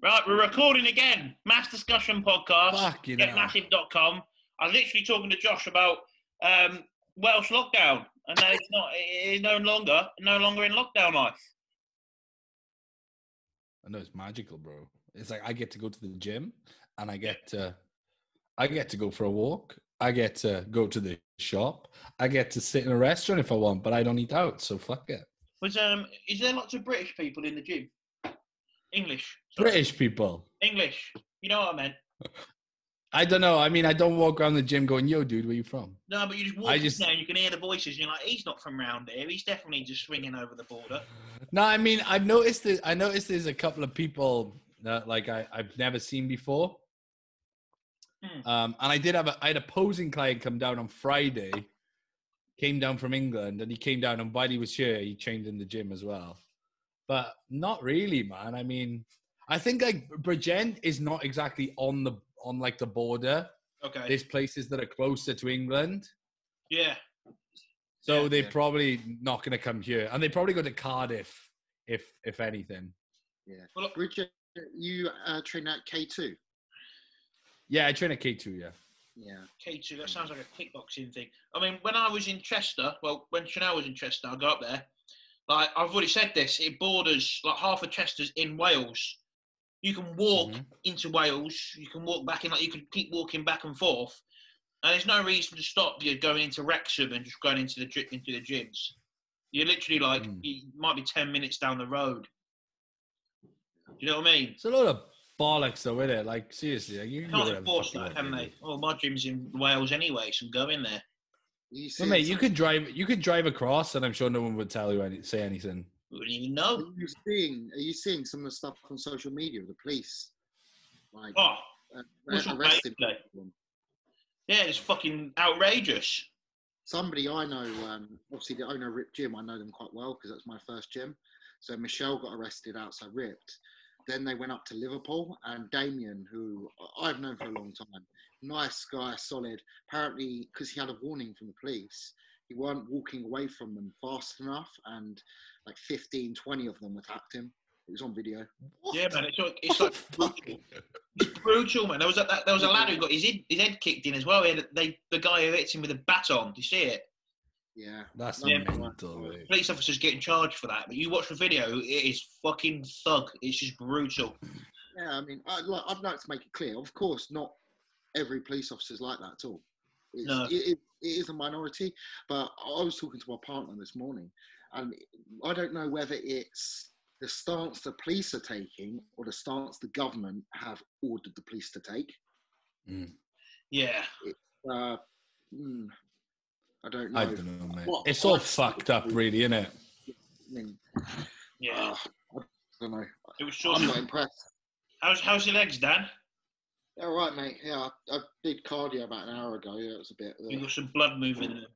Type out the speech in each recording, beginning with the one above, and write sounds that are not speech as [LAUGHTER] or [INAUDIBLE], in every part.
Right, we're recording again. Mass Discussion Podcast. Fucking hell. GetMassive.com. I was literally talking to Josh about um, Welsh lockdown, and that it's not, it is no longer, no longer in lockdown life. I know it's magical, bro. It's like I get to go to the gym and I get to I get to go for a walk. I get to go to the shop. I get to sit in a restaurant if I want, but I don't eat out, so fuck it. Was um, is there lots of British people in the gym? English. British people. English. You know what I meant? I don't know. I mean, I don't walk around the gym going, "Yo, dude, where you from?" No, but you just walk I in just- there and you can hear the voices. And you're like, he's not from round here. He's definitely just swinging over the border. No, I mean, I've noticed that. I noticed there's a couple of people that like I, I've never seen before. Hmm. Um, and I did have a I had a posing client come down on Friday, came down from England, and he came down and while he was here, he trained in the gym as well. But not really, man. I mean, I think like Bridgend is not exactly on the on like the border. Okay. There's places that are closer to England. yeah. So Yeah, they're yeah. probably not going to come here, and they probably go to Cardiff, if if anything. Yeah. Well, look- Bridget, you uh, train at K2? Yeah, I train at K two. Yeah. Yeah. K2, that sounds like a kickboxing thing. I mean, when I was in Chester, well, when Chanel was in Chester, I go up there. Like, I've already said this, it borders, like, half of Chester's in Wales. You can walk Mhm. into Wales, you can walk back in, like, you can keep walking back and forth. And there's no reason to stop you going into Wrexham and just going into the gy- into the gyms. You're literally like, Mm. you might be 10 minutes down the road. Do you know what I mean? It's a lot of bollocks, though, isn't it? Like seriously, like, you can can't wherever the enforce fuck you that, can they? Well, my gym's in Wales anyway, so go in there. You Well, mate, you some- could drive. You could drive across, and I'm sure no one would tell you any, say anything. We wouldn't even Are know. you seeing? Are you seeing some of the stuff on social media? The police, like Oh, uh, what's arresting people. yeah, it's fucking outrageous. Somebody I know, um, obviously the owner of Rip Gym, I know them quite well because that's my first gym. So Michelle got arrested outside Ripped. Then they went up to Liverpool, and Damien, who I've known for a long time, nice guy, solid. Apparently, because he had a warning from the police, he weren't walking away from them fast enough, and like 15, 20 of them attacked him. It was on video. Yeah, man, it's like, [LAUGHS] it's What like the brutal. It's brutal, man. There was a that, there was a lad who got his head, his head kicked in as well. He they the guy who hit him with a baton. Do you see it? Yeah. That's Yeah. mental. mate. Police officers getting charged for that. But you watch the video, it is fucking thug. It's just brutal. Yeah, I mean, I'd like, I'd like to make it clear. Of course, not every police officer is like that at all. It's, No. it, it, it is a minority. But I was talking to my partner this morning, and I don't know whether it's the stance the police are taking or the stance the government have ordered the police to take. Mm. Yeah. Uh, hmm, I don't know. I don't know, mate. What- It's all what- fucked up, really, isn't it? I mean, Yeah. uh, I don't know. It was short. I'm not impressed. How's how's your legs, Dan? All right, mate. Yeah, I, I did cardio about an hour ago. Yeah, it was a bit. You Uh, got some blood moving. there.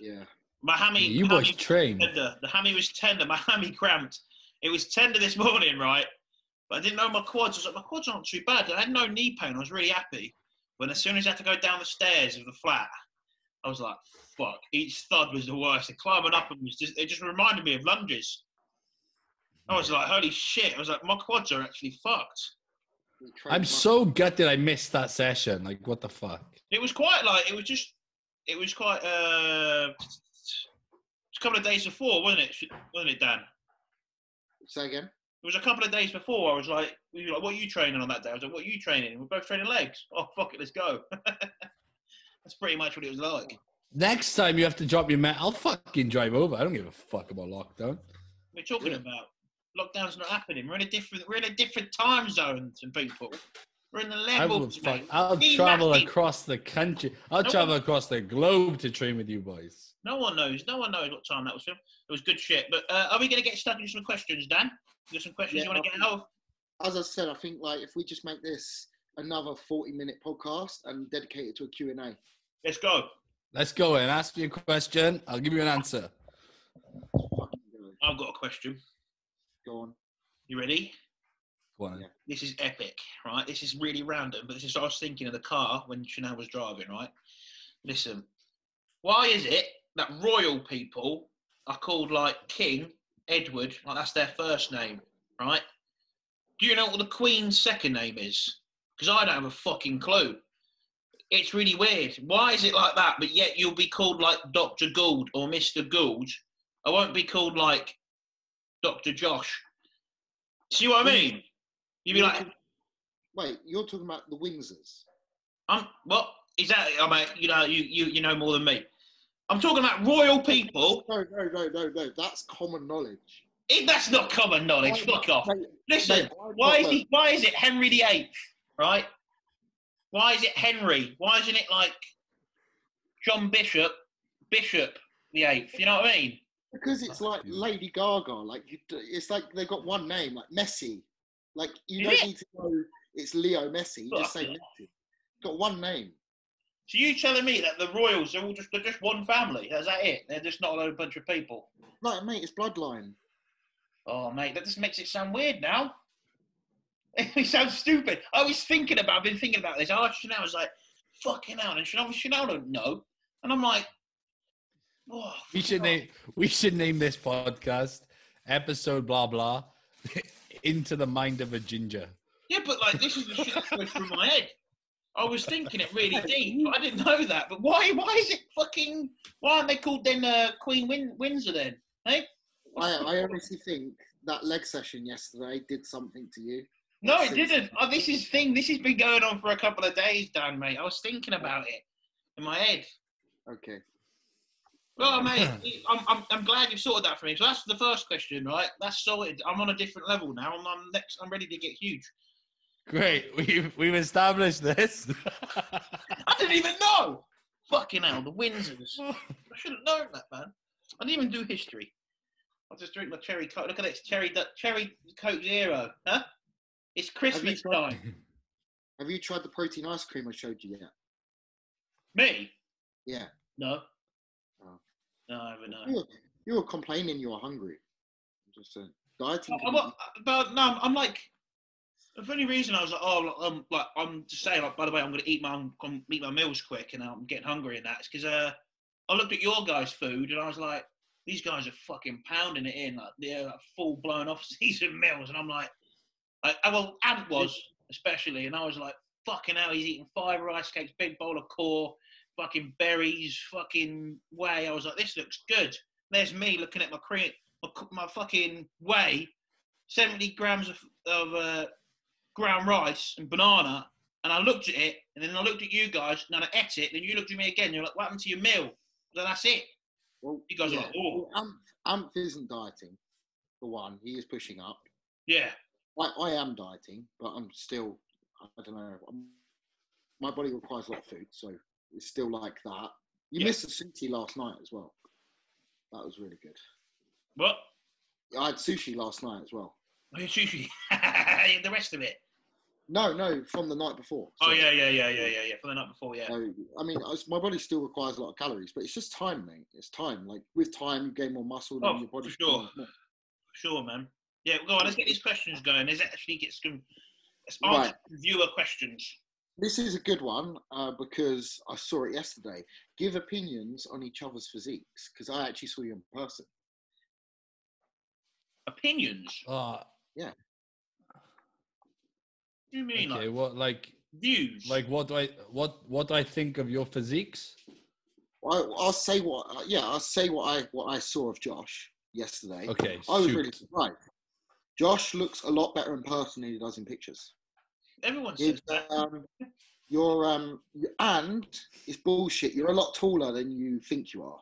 yeah. My hammy. You hammy boys was train. tender. The hammy was tender. My [LAUGHS] hammy cramped. It was tender this morning, right? But I didn't know my quads. I was like, my quads aren't too bad. I had no knee pain. I was really happy. But as soon as I had to go down the stairs of the flat, I was like, fuck. Each thud was the worst. And climbing up and was just, it just reminded me of lunges. I was like, holy shit. I was like, my quads are actually fucked. We trained I'm so gutted I missed that session. Like, what the fuck? It was quite like, it was just, it was quite, uh, a couple of days before, wasn't it? Wasn't it, Dan? Say again. It was a couple of days before. I was like, we were like, "What are you training on that day?" I was like, "What are you training?" We're both training legs. [LAUGHS] Oh fuck it, let's go. [LAUGHS] That's pretty much what it was like. Next time you have to drop your mat, I'll fucking drive over. I don't give a fuck about lockdown. We're talking Yeah. about lockdown's not happening. We're in a different. We're in a different time zone to people. We're in the I will levels. fuck, mate. I'll Be travel massive. across the country. I'll No travel one- across the globe to train with you boys. No one knows. No one knows what time that was filmed. It was good shit. But uh, are we going to get stuck into some questions, Dan? You got some questions Yeah, you want to I get out of? As I said, I think like if we just make this another 40 minute podcast and dedicate it to a Q&A. Let's go. Let's go and ask me a question. I'll give you an answer. I've got a question. Go on. You ready? Go on. Yeah. this is epic, right? This is really random, but this is what I was thinking of the car when Chanel was driving, right? Listen, why is it that royal people are called like King, Edward, like that's their first name, right? Do you know what the Queen's second name is? Because I don't have a fucking clue. It's really weird. Why is it like that? But yet you'll be called like Doctor Goold or Mister Goold. I won't be called like Doctor Josh. See what I mean? You'd be like, Wait, you're talking about the Windsors. I'm what? Is that? I mean, you know, you you you know more than me. I'm talking about royal people. No, no, no, no, no. That's common knowledge. If that's not common knowledge, Why- fuck off. mate, Listen, mate, I'm why is he? Why is it Henry the Eighth? Right? Why is it Henry? Why isn't it like John Bishop, Bishop the Eighth? You know what I mean? Because it's like Lady Gaga. Like you, it's like they got one name, like Messi. Like you Is don't it? need to know it's Leo Messi. You just say Fuck Messi. Got one name. So you telling me that the royals are all just they're just one family? Is that it? They're just not a load bunch of people. Like mate, it's bloodline. Oh mate, that just makes it sound weird now. [LAUGHS] It sounds stupid. I was thinking about, I've been thinking about this. I asked Chanel, I was like, fucking hell. And Chanel, Chanel don't know. And I'm like, oh, We should name we should name this podcast episode blah blah [LAUGHS] into the mind of a ginger. Yeah, but like this is the shit that goes through my head. I was thinking it really [LAUGHS] deep, but I didn't know that. But why? Why is it fucking? Why aren't they called then uh, Queen Win- Windsor then? Hey, I, I honestly think that leg session yesterday did something to you. no, it didn't. Oh, this is thing. This has been going on for a couple of days, Dan, mate. I was thinking about it in my head. Okay. Well, mate, [LAUGHS] I'm, I'm, I'm glad you sorted that for me. So that's the first question, right? That's sorted. I'm on a different level now. I'm, I'm next. I'm ready to get huge. Great, [LAUGHS] we've we've established this. [LAUGHS] I didn't even know. Fucking hell, the Windsors. I should have known that, man. I didn't even do history. I'll just drink my cherry coke. Look at this cherry cherry coke zero, huh? It's Christmas tried- time. Have you tried the protein ice cream I showed you yet? Me? Yeah. No. No, I haven't. You were, you were complaining you were hungry. Just uh, dieting. I'm, I'm, but no, I'm like. The only reason I was like, oh, I'm like, I'm just saying, like, by the way, I'm gonna eat my, I'm eat my meals quick, and I'm getting hungry, and that's because uh, I looked at your guys' food, and I was like, these guys are fucking pounding it in, like, they're like full blown [LAUGHS] off season meals, and I'm like, I, I well, Ant was especially, and I was like, fucking hell, he's eating five rice cakes, big bowl of core, fucking berries, fucking whey. I was like, this looks good. There's me looking at my cream, my, my fucking whey, 70 grams of, of uh, ground rice and banana, and I looked at it, and then I looked at you guys, and then I ate it, then you looked at me again, you're like, what happened to your meal? Then that's it. Well, You guys are like, "Oh." well, Amph, Amph isn't dieting, for one. He is pushing up. Yeah. I, I am dieting, but I'm still, I don't know. I'm, my body requires a lot of food, so it's still like that. You Yeah. missed the sushi last night as well. That was really good. What? I had sushi last night as well. Oh, Sushi. [LAUGHS] the rest of it. No, no, from the night before. Oh, yeah, yeah, yeah, yeah, yeah, yeah. For the night before, yeah. So, I mean, my body still requires a lot of calories, but it's just time, mate. It's time. Like with time, you gain more muscle, Oh, your body. for sure. Sure, man. Yeah, go on, let's get these questions going. Let's actually get some let's answer viewer questions. This is a good one uh, because I saw it yesterday. Give opinions on each other's physiques because I actually saw you in person. Opinions? Uh, What do you mean? okay, Like what like views? like what do I what what do I think of your physiques? I, I'll say what. uh, Yeah, I'll say what I what I saw of Josh yesterday. Okay, I was shoot. really surprised. Josh looks a lot better in person than he does in pictures. Everyone says that. um, you're um, and it's bullshit. You're a lot taller than you think you are.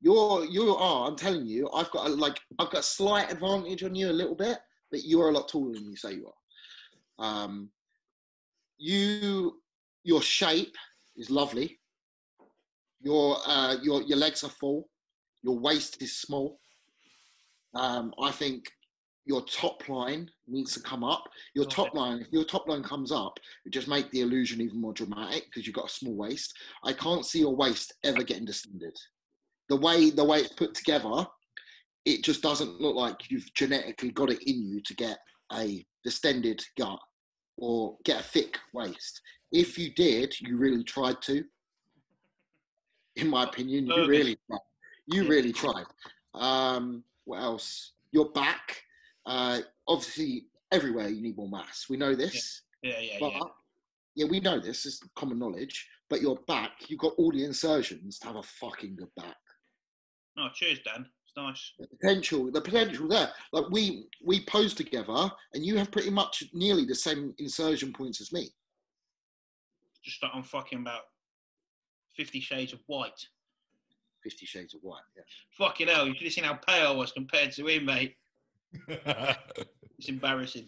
You're you are. I'm telling you, I've got a, like I've got a slight advantage on you a little bit, but you're a lot taller than you say you are. Um, you your shape is lovely. Your uh, your your legs are full. Your waist is small. Um, I think your top line needs to come up. Your Okay. top line, if your top line comes up, it just make the illusion even more dramatic because you've got a small waist. I can't see your waist ever getting distended. The way the way it's put together, it just doesn't look like you've genetically got it in you to get a distended gut or get a thick waist. If you did, you really tried to. In my opinion, you really tried. You really tried. Um, what else? Your back. Uh, obviously, everywhere you need more mass. We know this, Yeah, yeah, yeah. but yeah. yeah, we know this is common knowledge. But your back, you've got all the insertions to have a fucking good back. Oh, cheers, Dan. It's nice. The potential, the potential there. Like we we pose together, and you have pretty much nearly the same insertion points as me. Just like I'm fucking about Fifty Shades of White. Fifty Shades of White. Yeah. Fucking hell, you should have seen how pale I was compared to him, mate. [LAUGHS] It's embarrassing.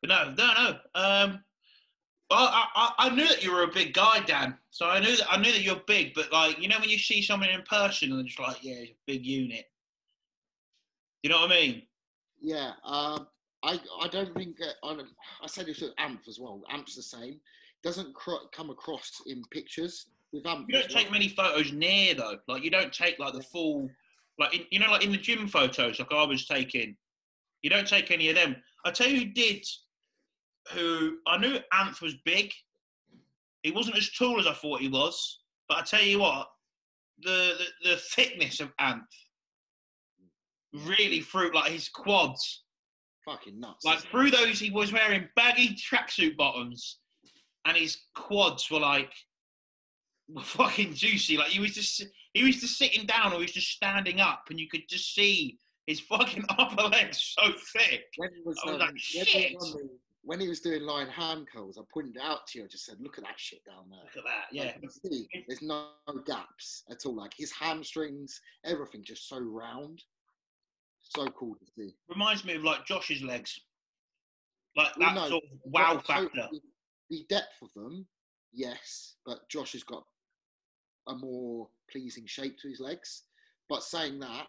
But no, no, no. Um, well, I, I, I knew that you were a big guy, Dan. So I knew that I knew that you're big. But like, you know, when you see someone in person and they're just like, yeah, big unit. You know what I mean? Yeah, um, I I don't think uh, I, I said this with Amp as well. Amp's the same. Doesn't cro- come across in pictures with Amp. You don't as well. take many photos near though. Like you don't take like the full, like in, you know, like in the gym photos, like I was taking. You don't take any of them. I tell you, who did. Who I knew Anth was big. He wasn't as tall as I thought he was, but I tell you what, the the, the thickness of Anth really through like his quads, fucking nuts. like isn't it? through those he was wearing baggy tracksuit bottoms, and his quads were like were [LAUGHS] fucking juicy. Like he was just he was just sitting down or he was just standing up, and you could just see his fucking [LAUGHS] upper legs so thick. when he was, I was um, like, "Shit." when he was doing line hand curls, I pointed it out to you. I just said, "Look at that shit down there." Look at that, Like, yeah. you see, there's no gaps at all. Like his hamstrings, everything just so round. So cool to see. Reminds me of like Josh's legs, like Well, that no, sort of wow factor. The, the depth of them, yes, but Josh has got a more pleasing shape to his legs. But saying that,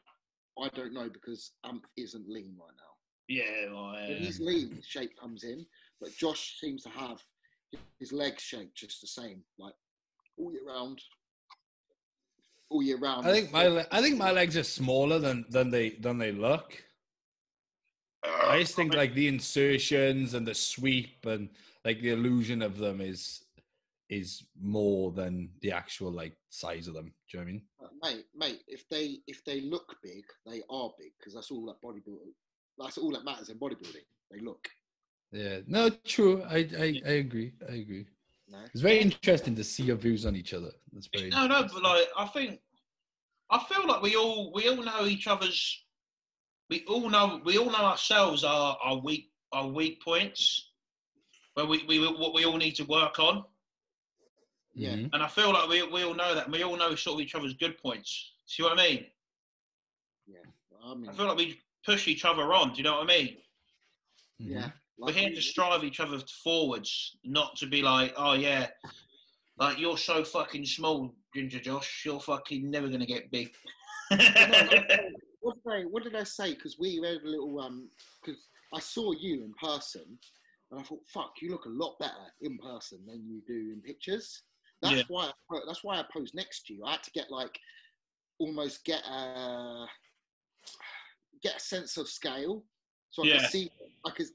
I don't know because Amp isn't lean right now. Yeah, well, When yeah. he's lean, his shape comes in, but Josh seems to have his legs shaped just the same, like all year round. All year round. I think my le- I think my legs are smaller than than they than they look. I just think uh, like the insertions and the sweep and like the illusion of them is is more than the actual like size of them. Do you know what I mean? Uh, mate, mate, if they if they look big, they are big because that's all that bodybuilding. That's all that matters in bodybuilding. They look. Yeah. No, true. I I, I agree. I agree. You know? It's very interesting to see your views on each other. That's very No, no, but like I think I feel like we all we all know each other's we all know we all know ourselves our our weak our weak points where we, we what we all need to work on. Yeah. Mhm. And I feel like we, we all know that. We all know sort of each other's good points. See what I mean? Yeah, I mean, I feel like we push each other on. Do you know what I mean? Mhm. yeah. We're here we- to strive each other forwards, not to be like, oh yeah, like you're so fucking small, Ginger Josh. You're fucking never gonna get big. [LAUGHS] what did I what did I say? Because we had a little um because I saw you in person and I thought, fuck, you look a lot better in person than you do in pictures. That's Yeah. why I, that's why I posed next to you. I had to get like almost get a get a sense of scale, so I Yeah. could see. I can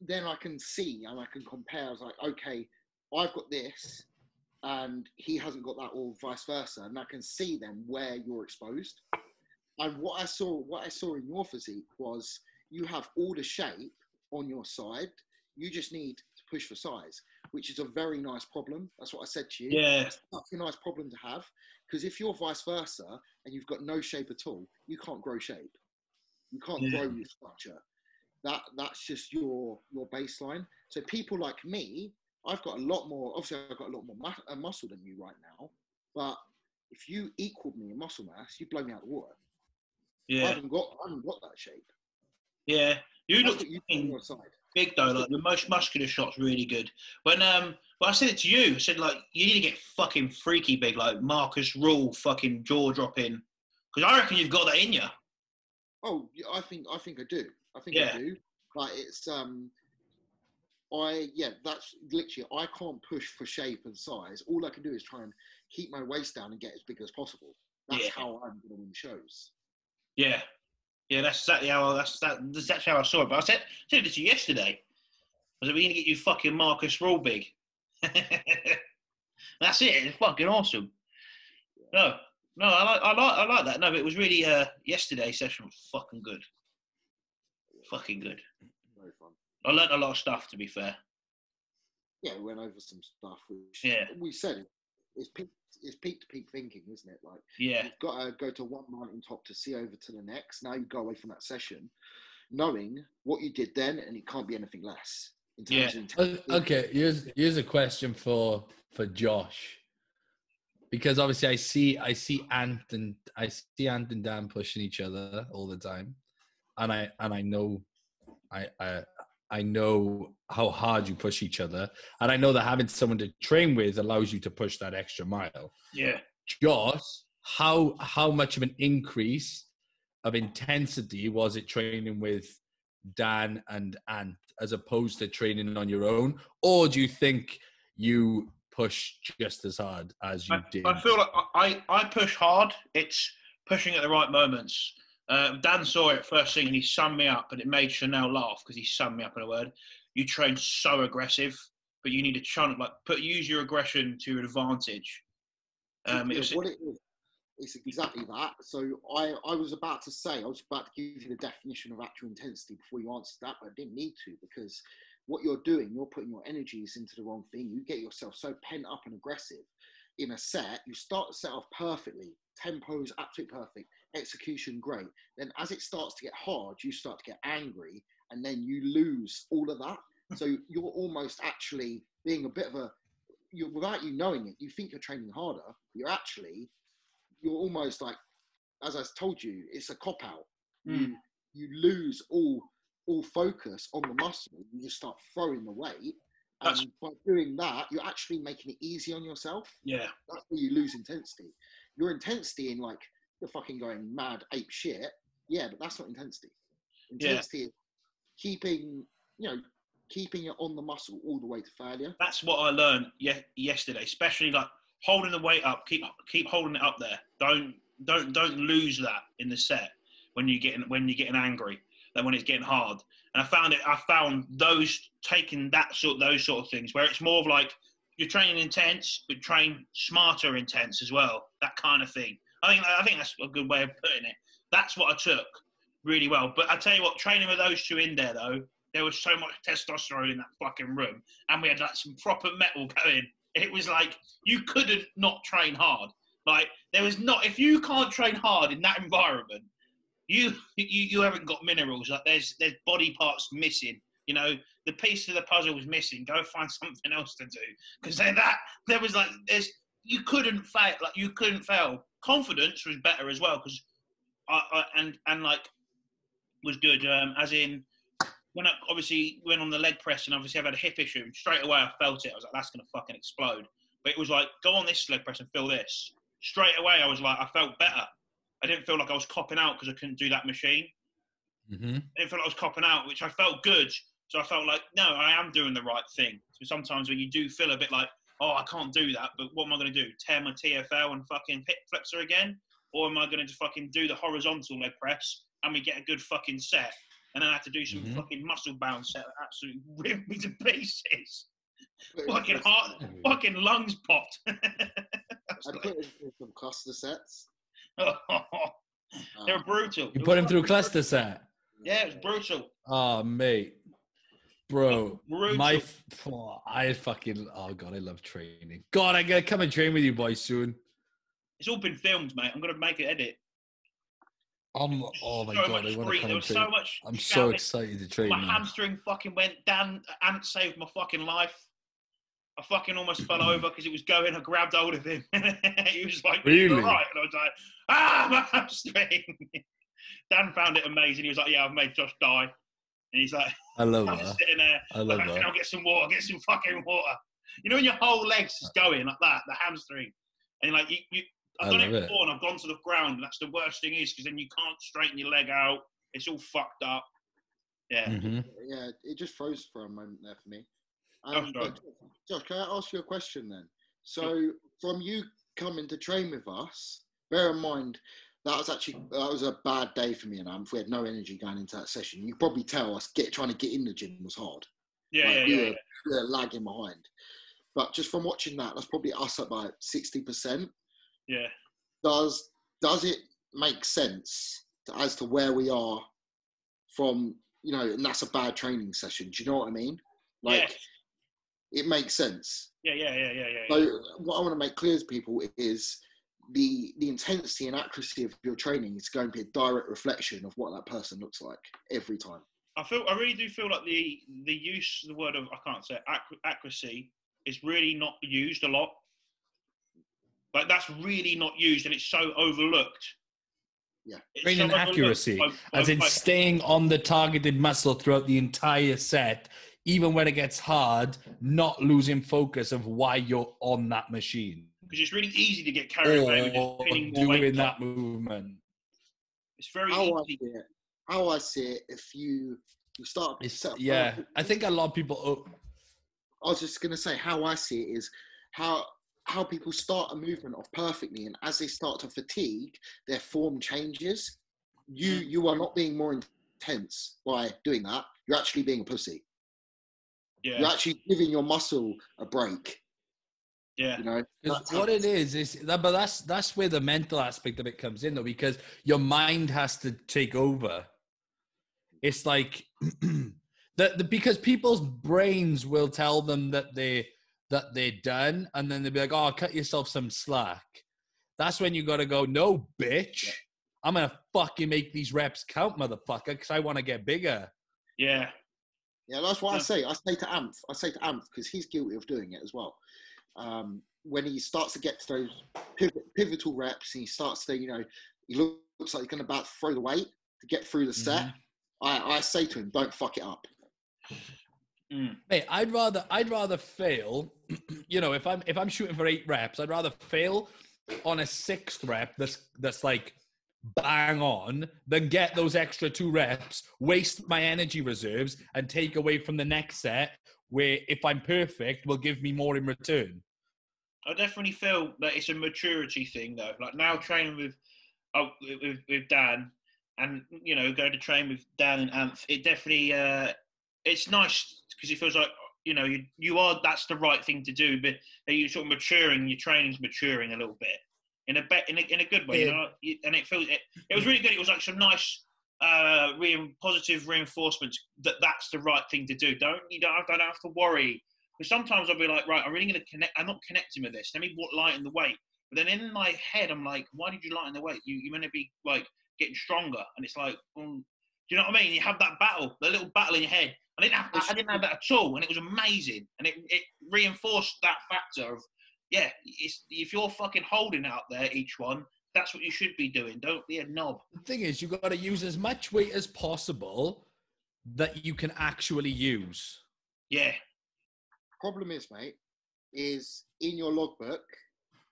then I can see and I can compare. I was like, okay, I've got this, and he hasn't got that, or vice versa, and I can see then where you're exposed. And what I saw, what I saw in your physique was you have all the shape on your side. You just need to push for size, which is a very nice problem. That's what I said to you. yeah, It's such a nice problem to have because if you're vice versa and you've got no shape at all, you can't grow shape. You can't Yeah. grow your structure. That that's just your your baseline. So people like me, I've got a lot more. Obviously, I've got a lot more mu- uh, muscle than you right now. But if you equaled me in muscle mass, you'd blow me out of the water. I haven't got I haven't got that shape. yeah. You look you on your side. Big though. Like the most muscular shot's really good. When um, well, I said it to you. I said like you need to get fucking freaky big, like Markus Ruhl, fucking jaw dropping. Because I reckon you've got that in you. Oh, I think I think I do. I think Yeah. I do. Like it's um, I yeah, that's literally I can't push for shape and size. All I can do is try and keep my waist down and get as big as possible. That's Yeah. how I'm going to win shows. Yeah, yeah. That's exactly how I, that's that, that's exactly how I saw it. But I said said it to you yesterday. I said we need to get you fucking Markus Ruhl big. [LAUGHS] that's it. It's fucking awesome. No, no, I like I like I like that. No, but it was really uh yesterday's session was fucking good. Fucking good. Very fun. I learnt a lot of stuff. To be fair, Yeah, we went over some stuff. Which Yeah. we said it. It's peak. It's peak to peak thinking, isn't it? Like yeah, you've got to go to one mountain top to see over to the next. Now you go away from that session, knowing what you did then, and it can't be anything less. In terms Yeah. of Okay, here's here's a question for for Josh, because obviously I see I see Ant and I see Ant and Dan pushing each other all the time, and I and I know, I I I know how hard you push each other, and I know that having someone to train with allows you to push that extra mile. yeah. Josh, how how much of an increase of intensity was it training with Dan and Ant as opposed to training on your own, or do you think you push just as hard as you I, did? I feel like I, I push hard. It's pushing at the right moments. Uh, Dan saw it first thing and he summed me up, and it made Chanel laugh because he summed me up in a word. You train so aggressive, but you need to channel like put use your aggression to your advantage. Um, it was, what it is, it's exactly that. So I, I was about to say, I was about to give you the definition of actual intensity before you answered that, but I didn't need to because what you're doing, you're putting your energies into the wrong thing. You get yourself so pent up and aggressive in a set. You start the set off perfectly, tempo is absolutely perfect, execution great. Then as it starts to get hard, you start to get angry, and then you lose all of that. [LAUGHS] So you're almost actually being a bit of a you without you knowing it, you think you're training harder. You're actually, you're almost like, as I told you, it's a cop out. You hmm. you lose all all focus on the muscle. You just start throwing the weight, and That's- by doing that, you're actually making it easy on yourself. yeah, That's where you lose intensity. Your intensity in like you're fucking going mad ape shit. Yeah, but that's not intensity. Yeah. Intensity is keeping you know keeping it on the muscle all the way to failure. that's what I learned ye- yesterday. Especially like holding the weight up, keep keep holding it up there. Don't don't don't lose that in the set when you're getting when you're getting angry. Then when it's getting hard. And I found it. I found those taking that sort those sort of things where it's more of like you're training intense, but train smarter intense as well. That kind of thing. I think I think that's a good way of putting it. That's what I took really well. But I tell you what, training with those two in there though, there was so much testosterone in that fucking room, and we had like some proper metal going. It was like you couldn't not train hard. Like there was not if you can't train hard in that environment, you you, you haven't got minerals. Like there's there's body parts missing. You know the piece of the puzzle was missing. Go find something else to do because that there was like there's you couldn't fail. Like you couldn't fail. Confidence was better as well because I, I and and like was good. Um, as in when I obviously went on the leg press and obviously I've had a hip issue and straight away I felt it. I was like, that's gonna fucking explode. But it was like, go on this leg press and feel this. Straight away I was like, I felt better. I didn't feel like I was copping out because I couldn't do that machine. hmm I didn't feel like I was copping out, which I felt good. So I felt like, no, I am doing the right thing. So sometimes when you do feel a bit like, oh, I can't do that, but what am I going to do? Tear my TFL and fucking hip flexor again? Or am I going to just fucking do the horizontal leg press and we get a good fucking set? And then I have to do some Mhm. fucking muscle bound set that absolutely [LAUGHS] rip me to pieces. Fucking in- heart, fucking lungs popped. [LAUGHS] I I like, put it in some cluster sets. [LAUGHS] they were Uh, brutal. You It put was him through fucking cluster set. Yeah, it was brutal. Oh, mate, bro, Brutal. my oh, I fucking oh god, I love training. God, I gotta come and train with you boys soon. It's all been filmed, mate. I'm gonna make an edit. I'm oh my so god, I want to come and train. so much. I'm so excited to train. My hamstring fucking went. Dan Ant saved my fucking life. I fucking almost fell over because it was going. I grabbed hold of him. [LAUGHS] he was like, "You Really? all right?" And I was like, "Ah, my hamstring." [LAUGHS] Dan found it amazing. He was like, "Yeah, I've made Josh die." And he's like, I love [LAUGHS] I'm that. just sitting there. I love like, that. I'll get some water. Get some fucking water. You know when your whole legs is going like that, the hamstring, and like you, you I've I done it love it. before, and I've gone to the ground. And that's the worst thing is because then you can't straighten your leg out. It's all fucked up. Yeah. hmm yeah, it just froze for a moment there for me. That's Um, right. Josh, can I ask you a question then? So, from you coming to train with us, bear in mind that was actually that was a bad day for me and Amp. We had no energy going into that session. You probably tell us get trying to get in the gym was hard. Yeah, Like, yeah, we, yeah, were, yeah. we were lagging behind. But just from watching that, that's probably us at like sixty percent. yeah. Does does it make sense to, as to where we are from you know, and that's a bad training session. Do you know what I mean? Like, it makes sense. Yeah, yeah, yeah, yeah, yeah. So yeah. what I want to make clear to people is the the intensity and accuracy of your training is going to be a direct reflection of what that person looks like every time. I feel I really do feel like the the use the word of I can't say it, accuracy is really not used a lot. Like that's really not used, and it's so overlooked. Yeah. It's Training so accuracy, by- as by- in by- staying on the targeted muscle throughout the entire set, even when it gets hard, not losing focus of why you're on that machine because it's really easy to get carried away with or just pinning more weight. doing up. that movement. It's very How I easy. see it, how I see it, if you you start, It's, set up yeah, perfect- I think a lot of people. Oh, I was just gonna say how I see it is how how people start a movement off perfectly, and as they start to fatigue, their form changes. You Mm. you are not being more intense by doing that. You're actually being a pussy. You're actually giving your muscle a break. Yeah, You know, 'Cause That's what it is is that, but that's that's where the mental aspect of it comes in, though, because your mind has to take over. It's like [CLEARS THROAT] that the, because people's brains will tell them that they that they're done, and then they'll be like, "Oh, cut yourself some slack." That's when you got to go, "No, bitch, I'm gonna fucking make these reps count, motherfucker, because I want to get bigger." yeah, Yeah, that's what I say. I say to Amph, I say to Amph because he's guilty of doing it as well. Um, when he starts to get to those pivot, pivotal reps, and he starts to, you know, he looks like he's going to about to throw the weight to get through the set. Mhm. I, I say to him, don't fuck it up. mm, Hey, I'd rather I'd rather fail. [CLEARS THROAT] You know, if I'm if I'm shooting for eight reps, I'd rather fail on a sixth rep that's that's like bang on than get those extra two reps, waste my energy reserves, and take away from the next set where if I'm perfect will give me more in return. I definitely feel that it's a maturity thing, though. Like now training with, oh, with, with Dan, and you know, go to train with Dan and Anth. It definitely, uh, it's nice because it feels like you know you you are that's the right thing to do, but you're sort of maturing. Your training's maturing a little bit in a bet in a, in a good way, you know. And it feels it, it was really good. It was like some nice. Uh, re- positive reinforcements that that's the right thing to do. Don't you don't have, don't have to worry because sometimes I'll be like, right, I'm really going to connect. I'm not connecting with this. Let me lighten the weight. But then in my head, I'm like, why did you lighten the weight? You, you're meant to be like getting stronger. And it's like, mm, do you know what I mean? You have that battle, the little battle in your head. I didn't have, I didn't have that at all. And it was amazing. And it, it reinforced that factor of, yeah, it's, if you're fucking holding out there, each one, that's what you should be doing. Don't be a knob. The thing is, you've got to use as much weight as possible that you can actually use. Yeah. Problem is, mate, is in your logbook.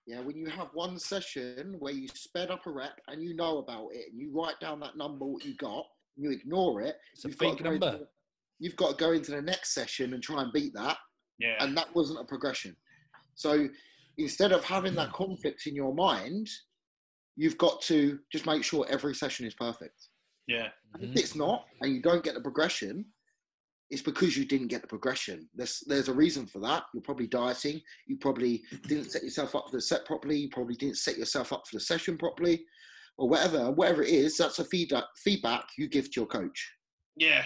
Yeah, when you have one session where you sped up a rep and you know about it, and you write down that number what you got, and you ignore it. It's a fake number. into- you've got to go into the next session and try and beat that. Yeah. and that wasn't a progression. So instead of having that hmm. conflict in your mind, you've got to just make sure every session is perfect. yeah. Mhm. If it's not, and you don't get the progression, it's because you didn't get the progression. There's there's a reason for that. You're probably dieting. You probably didn't set yourself up for the set properly. You probably didn't set yourself up for the session properly, or whatever. Whatever it is, that's a feedback feedback you give to your coach. Yeah.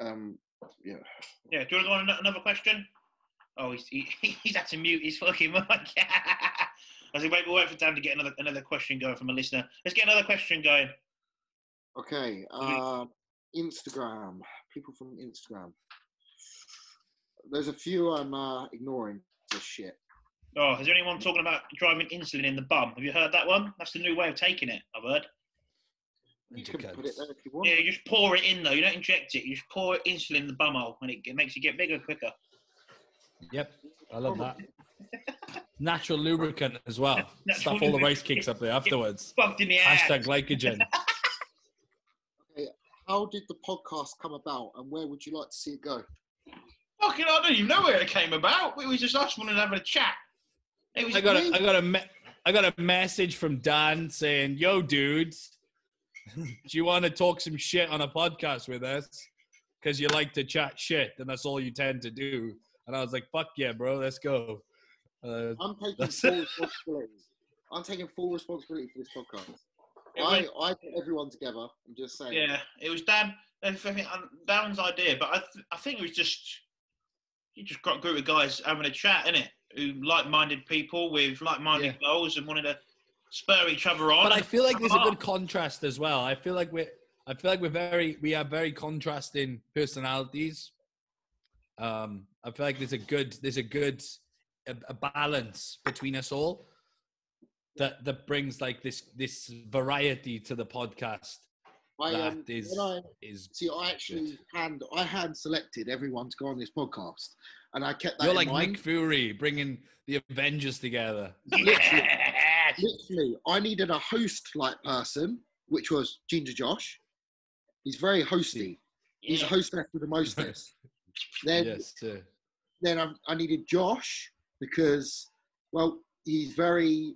Um, yeah. Yeah, do you want to go on another question? Oh, he's, he, [LAUGHS] he's had to mute his fucking mic. [LAUGHS] I said, wait, we'll wait for Dan to get another another question going from a listener. Let's get another question going. Okay. Um, Instagram. People from Instagram. There's a few I'm uh, ignoring. This shit. Oh, is there anyone talking about driving insulin in the bum? Have you heard that one? That's the new way of taking it, I've heard. You can put it there if you want. Yeah, you just pour it in though. You don't inject it. You just pour insulin in the bum hole, and it, it makes you get bigger quicker. Yep, I love that. [LAUGHS] Natural lubricant as well. Natural Stuff all the rice lubricant. cakes up there afterwards. Fucked in the ass. Hashtag glycogen. [LAUGHS] How did the podcast come about, and where would you like to see it go? Fucking, I don't even know where it came about. It was just us wanting to have a chat. It was I got a, me. I got a, me- I got a message from Dan saying, "Yo, dudes, do you want to talk some shit on a podcast with us? Because you like to chat shit, and that's all you tend to do." And I was like, "Fuck yeah, bro, let's go." Uh, I'm taking That's- full responsibility. I'm taking full responsibility for this podcast. I, I put everyone together. I'm just saying. Yeah, it was Dan. I think um, Dan's idea, but I, th- I think it was just you just got a group of guys having a chat, innit? Who like-minded people with like-minded goals and wanted to spur each other on. But I feel like have there's a good contrast as well. I feel like we're I feel like we're very we have very contrasting personalities. Um, I feel like there's a good there's a good a, a balance between us all that that brings like this this variety to the podcast. I, that um, is I, is see, I actually hand I hand selected everyone to go on this podcast, and I kept that you're like mind. Nick Fury bringing the Avengers together. Yes! Literally, I needed a host-like person, which was Ginger Josh. He's very hosty. He's a Yeah. hostess with a mostess. [LAUGHS] then yes, sir. then I, I needed Josh because, well, he's very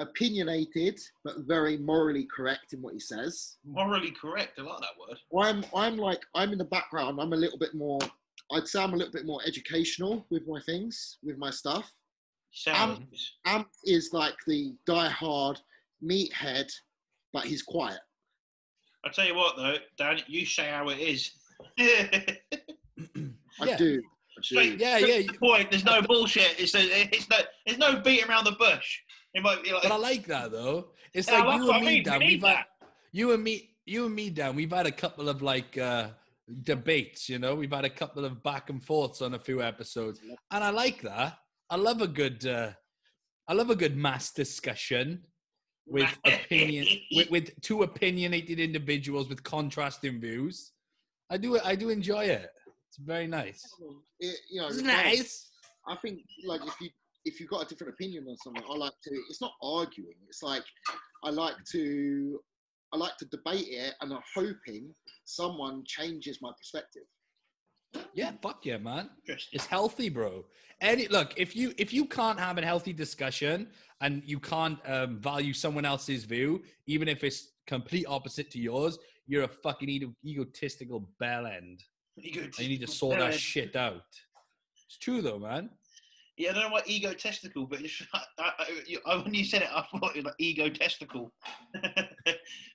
opinionated but very morally correct in what he says. Morally correct. I like that word. I'm I'm like I'm in the background. I'm a little bit more. I'd say I'm a little bit more educational with my things, with my stuff. Sounds. Amp is like the die-hard meathead, but he's quiet. I tell you what, though, Dan, you say how it is. [LAUGHS] I Yeah. do. Straight, Yeah, yeah, the point. There's no bullshit. It's, it's no, there's no beating around the bush. It might be like, But I like that though. It's Yeah, like you and me, mean. We Dan. need We've had, you and me, you and me, Dan. We've had a couple of like uh debates. You know, we've had a couple of back and forths on a few episodes, and I like that. I love a good, uh I love a good mass discussion with opinion with, with two opinionated individuals with contrasting views. I do, I do enjoy it. It's very nice. It- you know, It's nice. I think like if you if you've got a different opinion on something, I like to. It's not arguing. It's like I like to I like to debate it, and I'm hoping someone changes my perspective. Yeah, fuck yeah, man. It's healthy, bro. Any look, if you if you can't have a healthy discussion and you can't um, value someone else's view, even if it's complete opposite to yours, you're a fucking ego- egotistical bell end. You need to sort that shit out. It's true though, man. Yeah, I don't know what egotistical, but it's, [LAUGHS] I, I, you- I, when you said it, I thought it was like egotistical.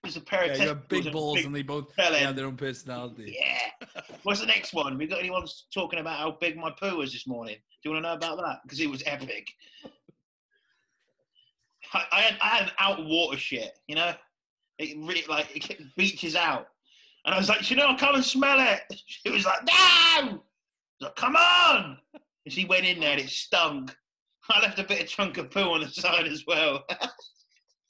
There's [LAUGHS] a pair of Yeah, you have testicles big balls big- and they both they have their own personality. Yeah. What's the next one? We got anyone talking about how big my poo was this morning? Do you want to know about that? Because it was epic. I, I, had, I had an out water shit, you know? It really, like, it beaches out. And I was like, you know, come and smell it. [LAUGHS] She was like, no! I was like, come on! And she went in there and it stunk. [LAUGHS] I left a bit of chunk of poo on the side as well. [LAUGHS]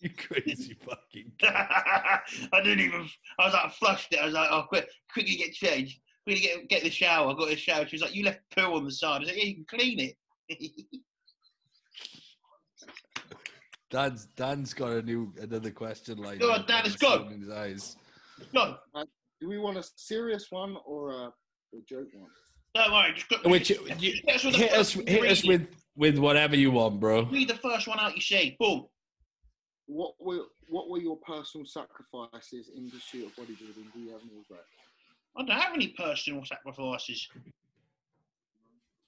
You crazy fucking. I didn't even. I was like, flushed it. I was like, oh, quick, quickly get changed. Quickly get get the shower. I got the shower. She was like, you left poo on the side. I was like, yeah, you can clean it. Dan's Dan's got a new another question like Go Dan, let's go. In his eyes. no, Do we want a serious one or a, a joke one? don't worry. Just go, Which you, hit us with hit us hit us with with whatever you want, bro. Read the first one out you see. Boom. What were what were your personal sacrifices in the pursuit of bodybuilding? Do you have any regret? I don't have any personal sacrifices.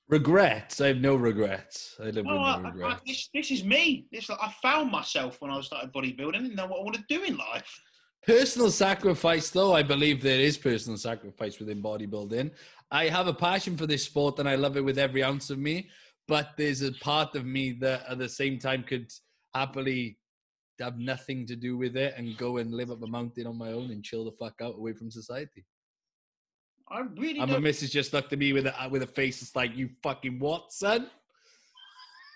Regrets. I have no regrets. I live with No, no I, I, regrets. this, this is me. This like, I found myself when I started bodybuilding. I didn't know what I want to do in life. Personal sacrifice, though, I believe there is personal sacrifice within bodybuilding. I have a passion for this sport and I love it with every ounce of me. But there's a part of me that at the same time could happily have nothing to do with it and go and live up a mountain on my own and chill the fuck out away from society. I really And my missus just looked at me with a with a face that's like, "You fucking what, son?"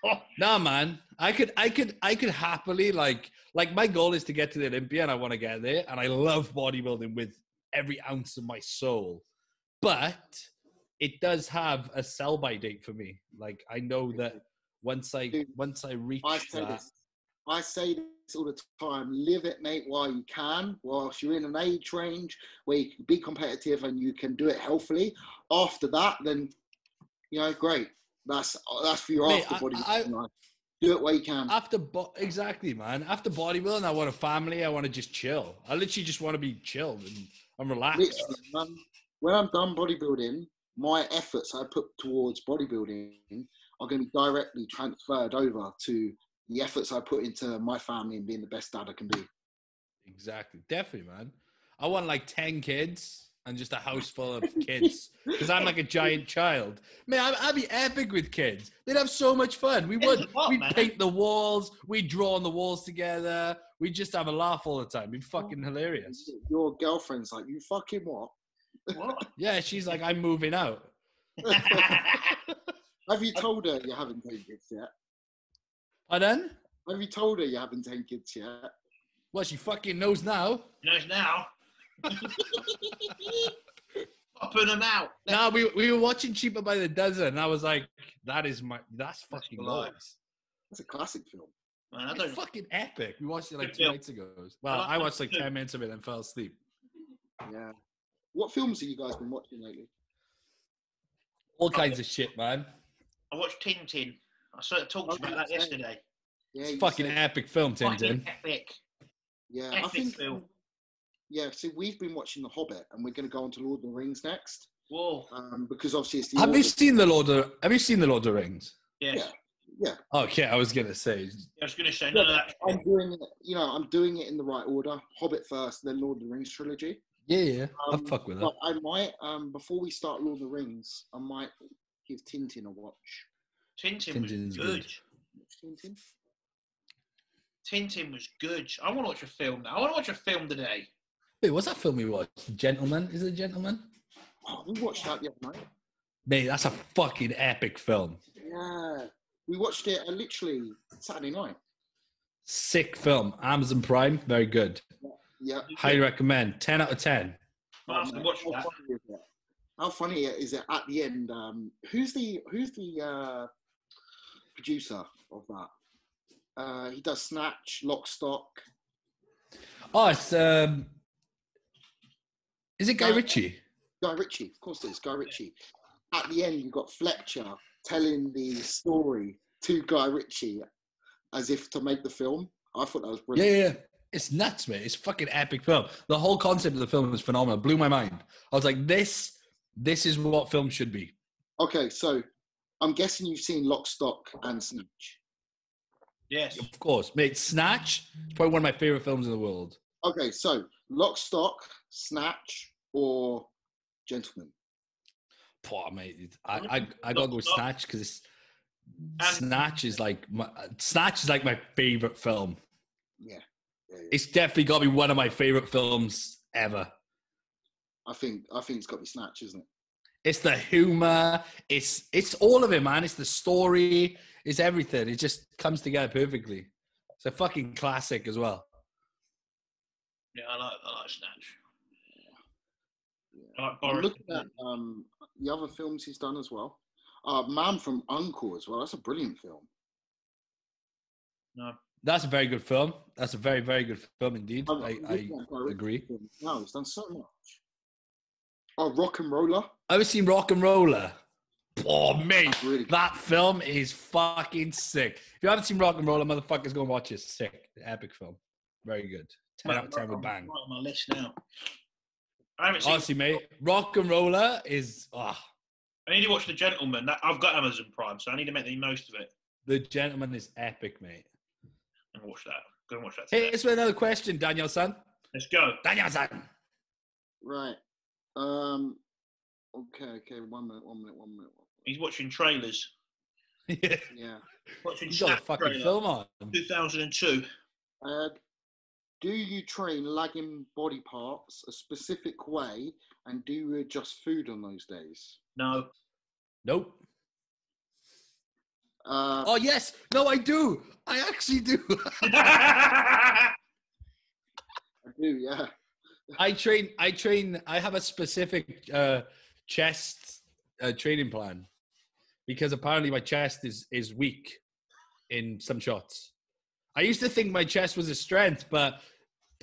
[LAUGHS] Nah, man. I could, I could, I could happily like, like my goal is to get to the Olympia, and I want to get there. And I love bodybuilding with every ounce of my soul, but it does have a sell by date for me. Like I know that once I Dude, once I reach I say that, this. I say this all the time. Live it, mate, while you can. Whilst you're in an age range where you can be competitive and you can do it healthily. After that, then you know, great. That's that's for your Mate, after I- body. Life. Do it where you can. after bo- exactly, man. After bodybuilding, I want a family. I want to just chill. I literally just want to be chilled and I'm relaxed. Man, when I'm done bodybuilding, my efforts I put towards bodybuilding are going to be directly transferred over to the efforts I put into my family and being the best dad I can be. Exactly. Definitely, man. I want like 10 kids and just a house full of kids because I'm like a giant child. Man, I'd, I'd be epic with kids. They'd have so much fun. We would. What, We'd man? paint the walls. We'd draw on the walls together. We'd just have a laugh all the time. It'd be fucking oh, hilarious. Your girlfriend's like, you fucking what? What? [LAUGHS] Yeah, she's like, I'm moving out. [LAUGHS] Have you told her you haven't 10 kids yet? Pardon? Have you told her you haven't 10 kids yet? Well, she fucking knows now. knows now. [LAUGHS] Popping them out. Now we we were watching Cheaper by the Dozen, and I was like, that is my that's fucking life. nice. That's a classic film. Man, I It's don't. fucking epic. We watched it like two film. nights ago. Well, I watched like ten minutes of it and fell asleep. Yeah. What films have you guys been watching lately? All kinds of shit, man. I watched Tintin. I sort of talked oh, about that yesterday. Yeah, It's fucking said- epic film, Fucking Tintin. epic. Yeah, I epic think. film. Yeah, see, we've been watching The Hobbit, and we're going to go on to Lord of the Rings next, Whoa. um, because obviously it's the. Have you seen the Lord of Have you seen the Lord of the Rings? Yes. Yeah. Okay, I was gonna say. I was going to say none of that. I'm doing it. You know, I'm doing it in the right order: Hobbit first, then Lord of the Rings trilogy. Yeah, yeah. I'll Um, fuck with that. But I might, um, before we start Lord of the Rings, I might give Tintin a watch. Tintin was good. good. Tintin. Tintin was good. I want to watch a film now. I want to watch a film today. Wait, what's that film we watched? Gentlemen? Is it Gentlemen? Oh, we watched that the other night. Mate, that's a fucking epic film. Yeah, we watched it uh, literally Saturday night. Sick film. Amazon Prime, very good. Yeah. Highly recommend. Ten out of ten. I'll have to watch How that. funny is it? How funny is it at the end? Um, who's the who's the uh, producer of that? Uh, he does Snatch, Lock, Stock. Oh, it's um. Is it Guy Guy- Ritchie? Guy Ritchie, of course, it is Guy Ritchie. At the end, you've got Fletcher telling the story to Guy Ritchie as if to make the film. I thought that was Yeah, brilliant. yeah. yeah. It's nuts, mate. It's a fucking epic film. The whole concept of the film is phenomenal. Blew my mind. I was like, this, this is what film should be. Okay, so I'm guessing you've seen Lock, Stock, and Snatch. Yes. Of course, mate. Snatch is probably one of my favorite films in the world. Okay, so Lock, Stock, Snatch, or Gentlemen. Poor mate. I, I, I gotta go with Snatch because And- Snatch is like my Snatch is like my favorite film. Yeah, yeah, yeah. It's definitely got to be one of my favorite films ever. I think I think it's got to be Snatch, isn't it? It's the humor. It's it's all of it, man. It's the story. It's everything. It just comes together perfectly. It's a fucking classic as well. Yeah, I like, I like Snatch. Yeah. I like I'm Boris. looking at um, the other films he's done as well. Uh, Man from Uncle as well. That's a brilliant film. No. That's a very good film. That's a very very good film indeed. I'm- I, I'm I looking at Guy Ritchie agree. films now. He's done so much. Oh, RocknRolla. Ever seen RocknRolla? Oh mate, really that film is fucking sick. If you haven't seen RocknRolla, motherfuckers, go and watch it. Sick, epic film. Very good. Ten out of ten with bang. Right on my list now. I haven't seen. Honestly, mate, RocknRolla is ah. I need to watch The Gentlemen. That, I've got Amazon Prime, so I need to make the most of it The Gentlemen is epic, mate. and watch that. Go and watch that. Hey, Today. it's another question, Daniel-san. Let's go. Daniel-san. Right. Um. Okay. Okay. One minute. One minute. One minute. One minute. He's watching trailers. [LAUGHS] you minute. Yeah. Watching got a fucking trailer, film on. 2002. Uh, do you train lagging body parts a specific way, and do you adjust food on those days? No. Nope. Uh, Oh yes, no, I do. I actually do. [LAUGHS] I do. Yeah. I train. I train. I have a specific uh, chest uh, training plan because apparently my chest is is weak in some shots. I used to think my chest was a strength, but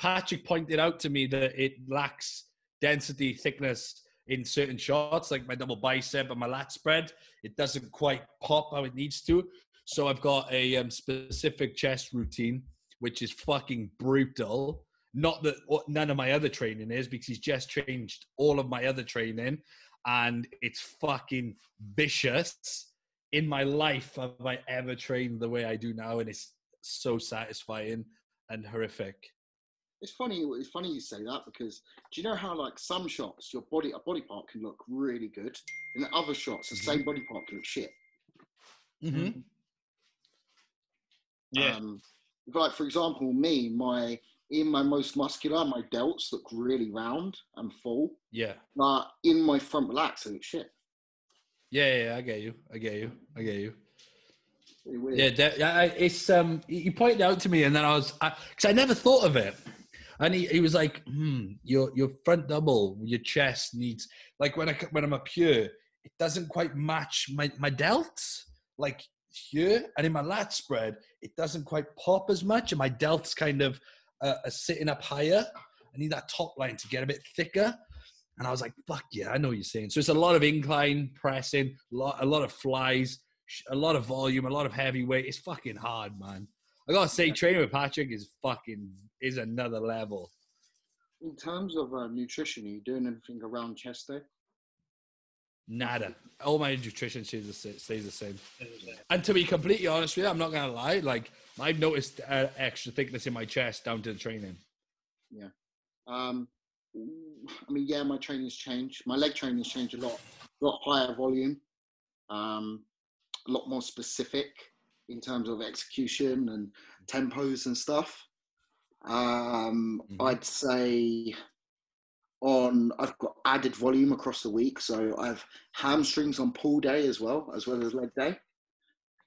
Patrick pointed out to me that it lacks density, thickness in certain shots, like my double bicep and my lat spread. It doesn't quite pop how it needs to. So I've got a um, specific chest routine, which is fucking brutal. Not that none of my other training is, because he's just changed all of my other training, and it's fucking vicious. In my life, have I ever trained the way I do now, and it's so satisfying and horrific. It's funny. It's funny you say that because do you know how like some shots your body a body part can look really good, and the other shots the same body part can look shit. Mm-hmm. Yeah. Um, like for example, me, my in my most muscular, my delts look really round and full, Yeah. but in my front relax, they look shit. yeah, yeah, yeah. I get you. I get you. I get you. Yeah, I- it's um. You pointed out to me, and then I was because I, never thought of it, and he, he was like, "Hmm, your your front double, your chest needs like when I when I'm up here, it doesn't quite match my my delts like here, and in my lat spread, it doesn't quite pop as much, and my delts kind of uh, are sitting up higher. I need that top line to get a bit thicker." And I was like, "Fuck yeah, I know what you're saying." So it's a lot of incline pressing, a lot, a lot of flies, a lot of volume, a lot of heavy weight. It's fucking hard, man. I gotta say, training with Patrick is fucking is another level. In terms of uh, nutrition, are you doing anything around chest day? Nada. All my nutrition stays the sa- stays the same. And to be completely honest with you, I'm not gonna lie. Like I've noticed uh, extra thickness in my chest down to the training. Yeah. Um, I mean, yeah, my training's changed. My leg training's changed a lot. A lot higher volume, um, a lot more specific in terms of execution and tempos and stuff. Um, Mhm. I'd say on I've got added volume across the week, so I've hamstrings on pull day as well, as well as leg day.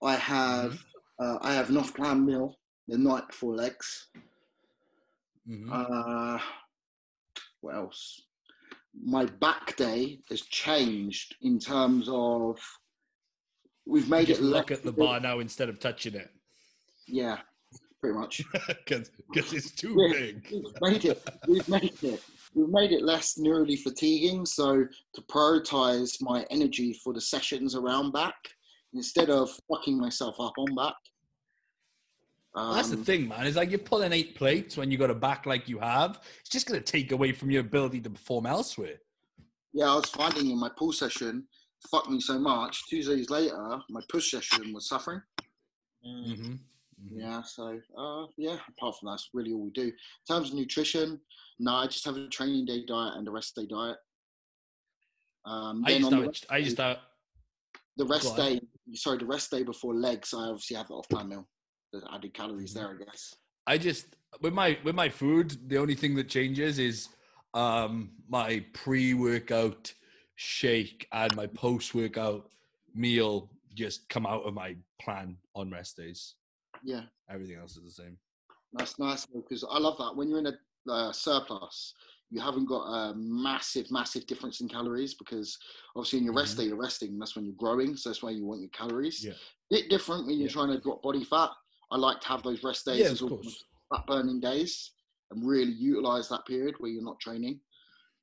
I have uh, I have an off-plan meal the night before legs. Mhm. Uh, what else? My back day has changed in terms of we've made it look less- at the bar now instead of touching it Yeah, pretty much. [LAUGHS] because it's too Yeah. big. We've made it. We've made it. We've made it less neurally fatiguing. So to prioritize my energy for the sessions around back instead of fucking myself up on back. That's the Um, thing, man. It's like you're pulling eight plates when you got a back like you have. It's just gonna take away from your ability to perform elsewhere. Yeah, I was finding in my pull session, fucked me so much. Two days later, my push session was suffering. Mm. Mm-hmm. Yeah, so uh, yeah. Apart from that, that's really all we do. In terms of nutrition, no, I just have a training day diet and a rest day diet. Um, I then used on to the have, rest a- I used to the rest day, sorry, the rest day before legs, I obviously have the off-plan meal. The added calories Mm-hmm. there, I guess. I just with my with my food, the only thing that changes is um my pre-workout shake and my post-workout meal just come out of my plan on rest days. Yeah, Everything else is the same. that's nice because I love that. When you're in a uh, surplus, you haven't got a massive, massive difference in calories because obviously in your rest Mhm. day, you're resting. That's when you're growing, so that's why you want your calories. Yeah. Bit different when you're Yeah. trying to drop body fat. I like to have those rest days Yeah, as of course. fat burning days and really utilize that period where you're not training.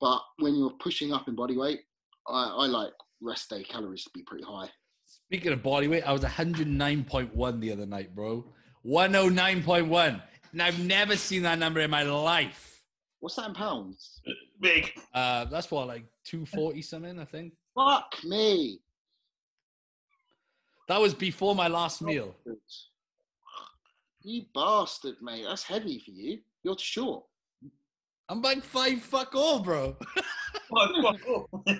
But when you're pushing up in body weight, I, I like rest day calories to be pretty high. Speaking of body weight, I was 109.1 the other night, bro. 109.1. And I've never seen that number in my life. What's that in pounds? Big. Uh, that's what, like 240 something, I think. Fuck me. That was before my last meal. You bastard, mate. That's heavy for you. You're short. I'm like five fuck all, bro. Fuck off. [LAUGHS]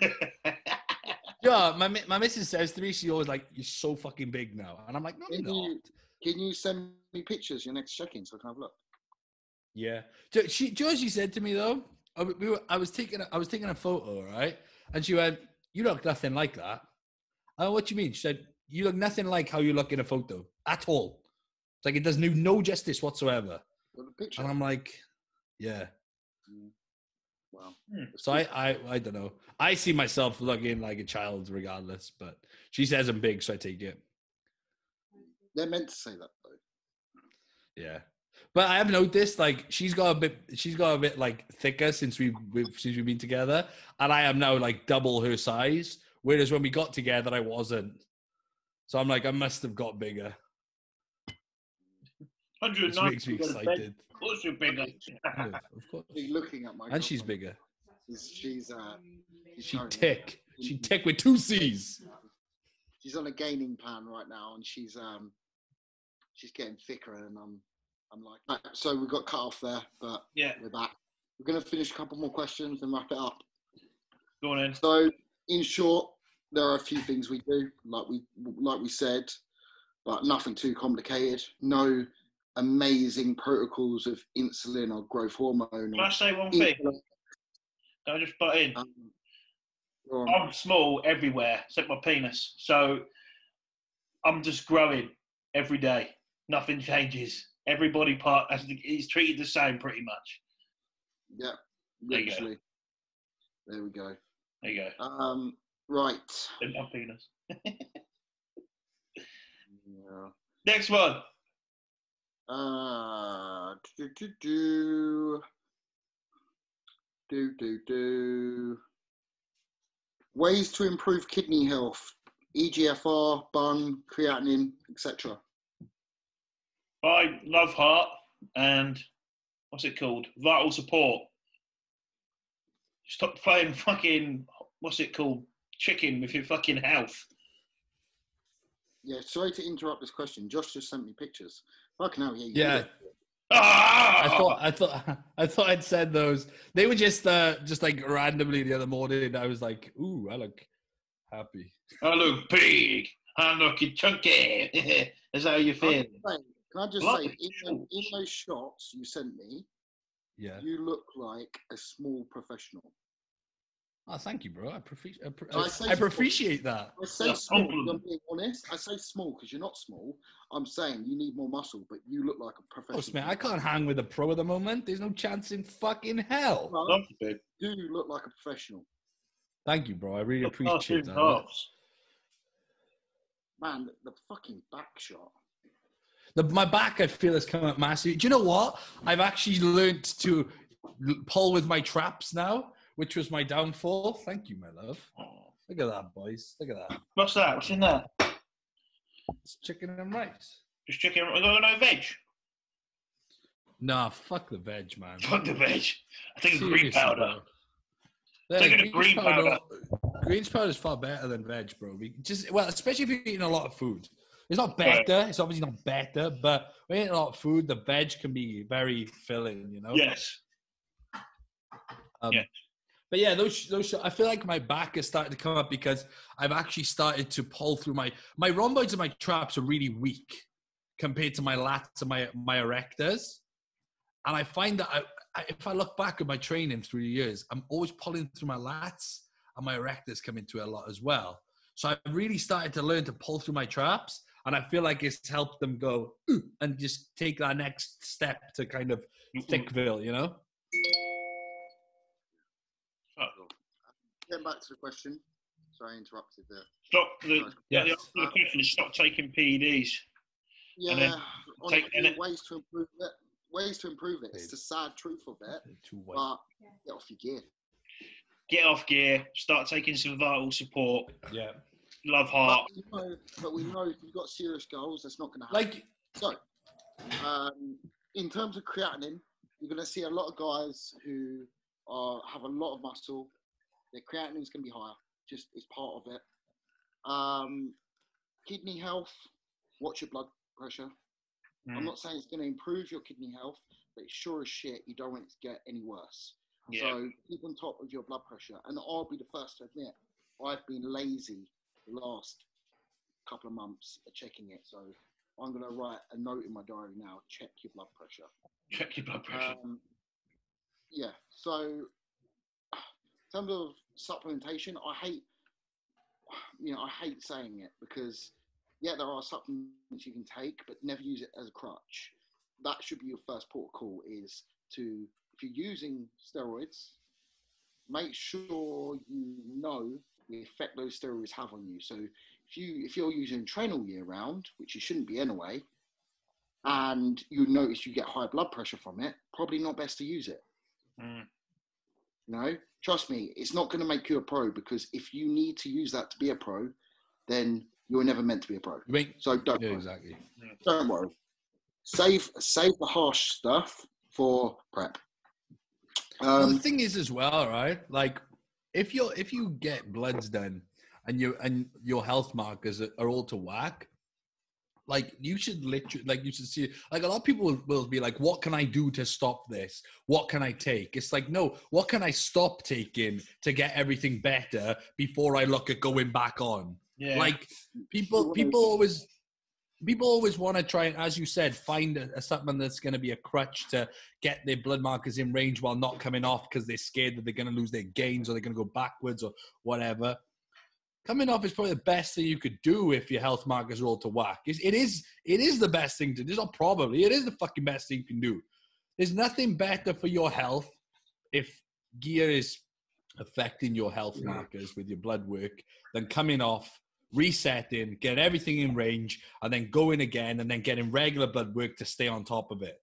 Yeah, my my missus says to me, she always like, "You're so fucking big now," and I'm like, "No, I'm Can not." you, can you send me pictures your next check-in so I can have a look? Yeah. Jo- She, do you know what she said to me though? I, w- we were, I was taking, a, I was taking a photo, right? And she went, "You look nothing like that." Oh, what do you mean? She said, "You look nothing like how you look in a photo at all. It's like it does no no justice whatsoever." Got a picture? And I'm like, "Yeah." Wow. Hmm. So I, I, I don't know. I see myself looking like a child regardless, but she says I'm big, so I take it. They're meant to say that though. Yeah. But I have noticed like she's got a bit she's got a bit like thicker since we've, we've since we've been together. And I am now like double her size. Whereas when we got together I wasn't. So I'm like, I must have got bigger. Which makes me excited. Of course you're bigger. Yeah, of [LAUGHS] course. She's looking at my. And she's bigger. She's she's uh. she's She currently- tick. She tick with two C's. She's on a gaining plan right now, and she's um. She's getting thicker, and I'm I'm like, right, so we got cut off there, but Yeah, we're back. We're going to finish a couple more questions and wrap it up. go on in. So, in short, there are a few things we do, like we like we said, but nothing too complicated. No amazing protocols of insulin or growth hormone. Can I say one thing? Can I just butt in? Um, I'm small everywhere except my penis. So I'm just growing every day. Nothing changes. Every body part is treated the same pretty much. yeah, There you go. literally. There we go. There you go. Um, right. My penis. [LAUGHS] Yeah. Next one. Uh, do do do do do do. Ways to improve kidney health: EGFR, BUN, creatinine, etc. I love heart and what's it called? Vital support. Stop playing fucking what's it called? Chicken with your fucking health. Yeah, sorry to interrupt this question. Josh just sent me pictures. Fucking hell, yeah. Yeah. Ah! I thought I thought [LAUGHS] I thought I'd said those. They were just uh just like randomly the other morning. I was like, ooh, I look happy. I look big. I look chunky. [LAUGHS] Is that how you Can I feel? just say, can I just Lovely say, in, in those shots you sent me, Yeah. you look like a small professional. Oh, thank you, bro. I appreciate. I, pre- I say I small. appreciate that. I say Yeah, small, compliment. I'm being honest. I say small because you're not small. I'm saying you need more muscle, but you look like a Oh, professional. Smith, I can't hang with a pro at the moment. There's no chance in fucking hell. Well, Love it. you look like a professional. Thank you, bro. I really Look appreciate that. halves. Man, the, the fucking back shot. The, my back, I feel, has come up massive. Do you know what? I've actually learned to pull with my traps now, which was my downfall. Thank you, my love. Oh. Look at that, boys. Look at that. What's that? What's in there? It's chicken and rice. Just chicken. I got no veg. Nah, fuck the veg, man. [LAUGHS] Fuck the veg. I think it's green powder. bro. Yeah, a green powder. Greens powder is far better than veg, bro. We just well, especially if you're eating a lot of food. It's not better. It's obviously not better, but when you're eating a lot of food, the veg can be very filling. You know. Yes. Um, Yeah. But yeah, those those I feel like my back is starting to come up because I've actually started to pull through my my rhomboids and my traps are really weak compared to my lats and my my erectors, and I find that I, I, if I look back at my training through the years, I'm always pulling through my lats and my erectors come into it a lot as well. So I've really started to learn to pull through my traps, and I feel like it's helped them go and just take that next step to kind of thickville, you know. Getting back to the question. Sorry, I interrupted there. Stop. The, Yes. the answer to the question is stop taking PEDs. Yeah, then honestly, take- and then- ways to improve it. Ways to improve it. It's the sad truth of it. Too white. But get off your gear. Get off gear. Start taking some vital support. Yeah. Love heart. But, you know, but we know if you've got serious goals, that's not going to happen. Like, So, um, in terms of creatinine, you're going to see a lot of guys who are have a lot of muscle. Their creatinine is going to be higher. Just it's part of it. Um, kidney health. Watch your blood pressure. I'm Mm. not saying it's going to improve your kidney health, but it's sure as shit you don't want it to get any worse. Yeah. So keep on top of your blood pressure. And I'll be the first to admit, I've been lazy the last couple of months at checking it. So I'm going to write a note in my diary now check your blood pressure. Check your blood pressure. Um, yeah. So [SIGHS] in terms of supplementation, I hate, you know, I hate saying it because, yeah, there are supplements you can take, but never use it as a crutch. That should be your first port call is to, if you're using steroids, make sure you know the effect those steroids have on you. So if you if you're using train all year round, which you shouldn't be anyway, and you notice you get high blood pressure from it, probably not best to use it. Mm. No, trust me, it's not going to make you a pro because if you need to use that to be a pro, then you were never meant to be a pro. you. So don't Yeah, worry. exactly. Don't worry. Save save the harsh stuff for prep. Well, the Um, thing is, as well, right? Like, if you if you get bloods done and you and your health markers are all to whack, like you should literally like you should see like a lot of people will, will be like what can i do to stop this? What can i take? It's like no what can i stop taking to get everything better before i look at going back on? Yeah. like people people always people always want to try and as you said find a, a supplement that's going to be a crutch to get their blood markers in range while not coming off because they're scared that they're going to lose their gains or they're going to go backwards or whatever coming off is probably the best thing you could do if your health markers are all to whack It's- it is it is the best thing to do it's not probably it is the fucking best thing you can do there's nothing better for your health if gear is affecting your health markers with your blood work than coming off resetting, get everything in range, and then going again, and then getting regular blood work to stay on top of it.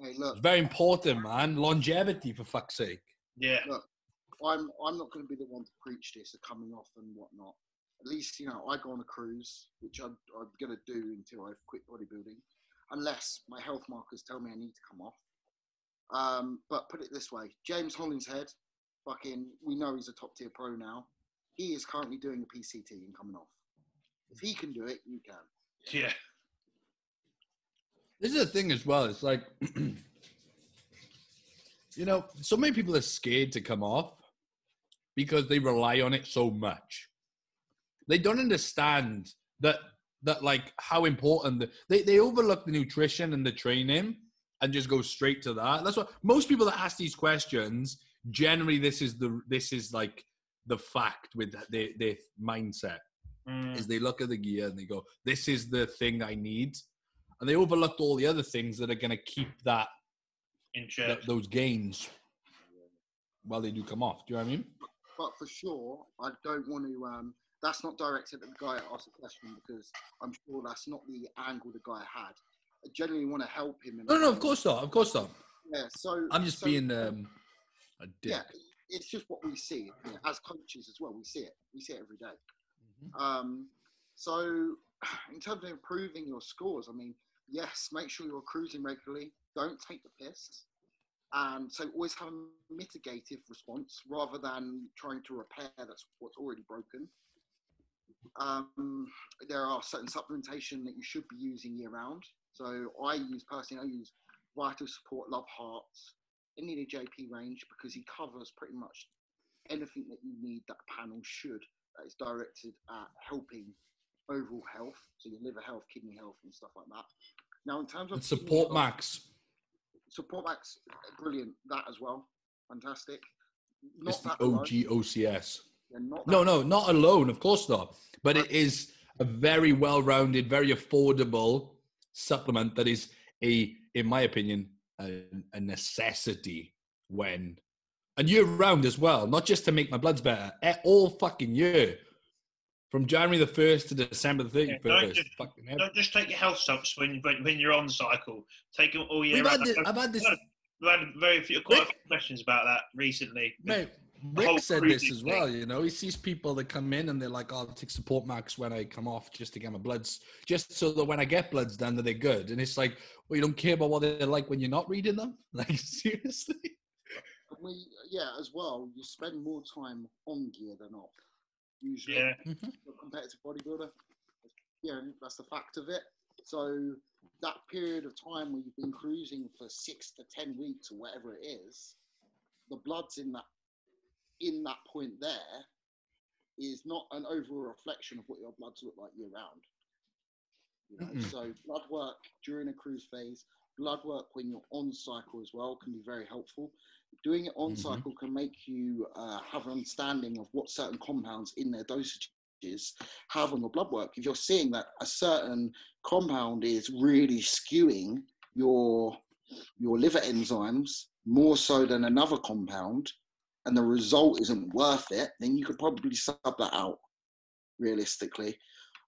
Hey, look, It's very important, man. Longevity, for fuck's sake. yeah. I'm I'm not going to be the one to preach this of coming off and whatnot. At least you know I go on a cruise, which I'm, I'm going to do until I've quit bodybuilding, unless my health markers tell me I need to come off. Um, but put it this way, James Hollingshead, fucking, we know he's a top tier pro now. He is currently doing a PCT and coming off. If he can do it, you can. Yeah. This is the thing as well. It's like, [CLEARS THROAT] you know, so many people are scared to come off because they rely on it so much. They don't understand that that like how important the, they they overlook the nutrition and the training and just go straight to that. That's what most people that ask these questions generally this is the this is like the fact with their their mindset Mm. is they look at the gear and they go, "This is the thing I need," and they overlooked all the other things that are going to keep that, In that church. those gains while they do come off. Do you know what I mean? But for sure, I don't want to. Um, that's not directed at the guy that asked the question because I'm sure that's not the angle the guy had. I genuinely want to help him. No, no, of course not. Of course not. Yeah. So I'm just so- being um, a dick. Yeah, it's just what we see you know, as coaches as well. We see it. We see it every day. Mhm. Um, so, [SIGHS] in terms of improving your scores, I mean, yes, make sure you're cruising regularly. Don't take the piss. And so, always have a mitigative response rather than trying to repair that's what's already broken. Um, there are certain supplementation that you should be using year round. So, I use personally, I use Vital Support, Love Hearts, in the JP range because he covers pretty much anything that you need that a panel should that is directed at helping overall health, so your liver health, kidney health, and stuff like that. Now, in terms of support health- max. Support max, brilliant. That as well, fantastic. It's the. OG OCS. Yeah, No, no, not alone. Of course not. But it is a very well-rounded, very affordable supplement that is a, in my opinion, a, a necessity when and year round as well, not just to make my bloods better, all fucking year. From January the first to December the thirty Yeah, don't just- Don't just take your health subs when, when, when you're on cycle. Take them all year We've had round. this, I've had this. We've had very few, quite a few questions about that recently. Mate, the whole Rick said this cruising as well. You know, he sees people that come in and they're like, "Oh, I'll take support max when I come off just to get my bloods, just so that when I get bloods done, that they're good." And it's like, well, you don't care about what they're like when you're not reading them. [LAUGHS] Like seriously? We, yeah, as well, you spend more time on gear than off, usually. Yeah, mm-hmm. a competitive bodybuilder. Yeah, that's the fact of it. So that period of time where you've been cruising for six to ten weeks or whatever it is, the blood's in that in that point there is not an overall reflection of what your bloods look like year round. You know, Mm-mm. so blood work during a cruise phase, blood work when you're on cycle as well can be very helpful. Doing it on Mhm. cycle can make you uh, have an understanding of what certain compounds in their dosages have on your blood work. If you're seeing that a certain compound is really skewing your your liver enzymes more so than another compound, and the result isn't worth it, then you could probably sub that out. Realistically,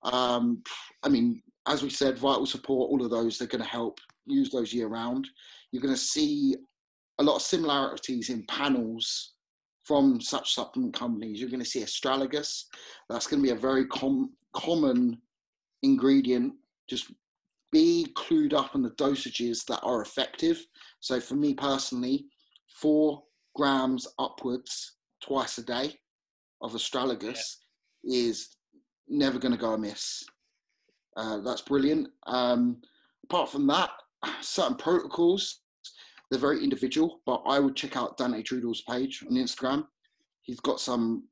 um, I mean, as we said, vital support, all of those, they're going to help. Use those year round. You're going to see a lot of similarities in panels from such supplement companies. You're going to see astragalus. That's going to be a very com- common ingredient. Just be clued up on the dosages that are effective. So for me personally, four grams upwards twice a day of astragalus is never going to go amiss. Uh, that's brilliant. Um, apart from that, certain protocols, they're very individual, but I would check out Dante Trudell's page on Instagram. He's got some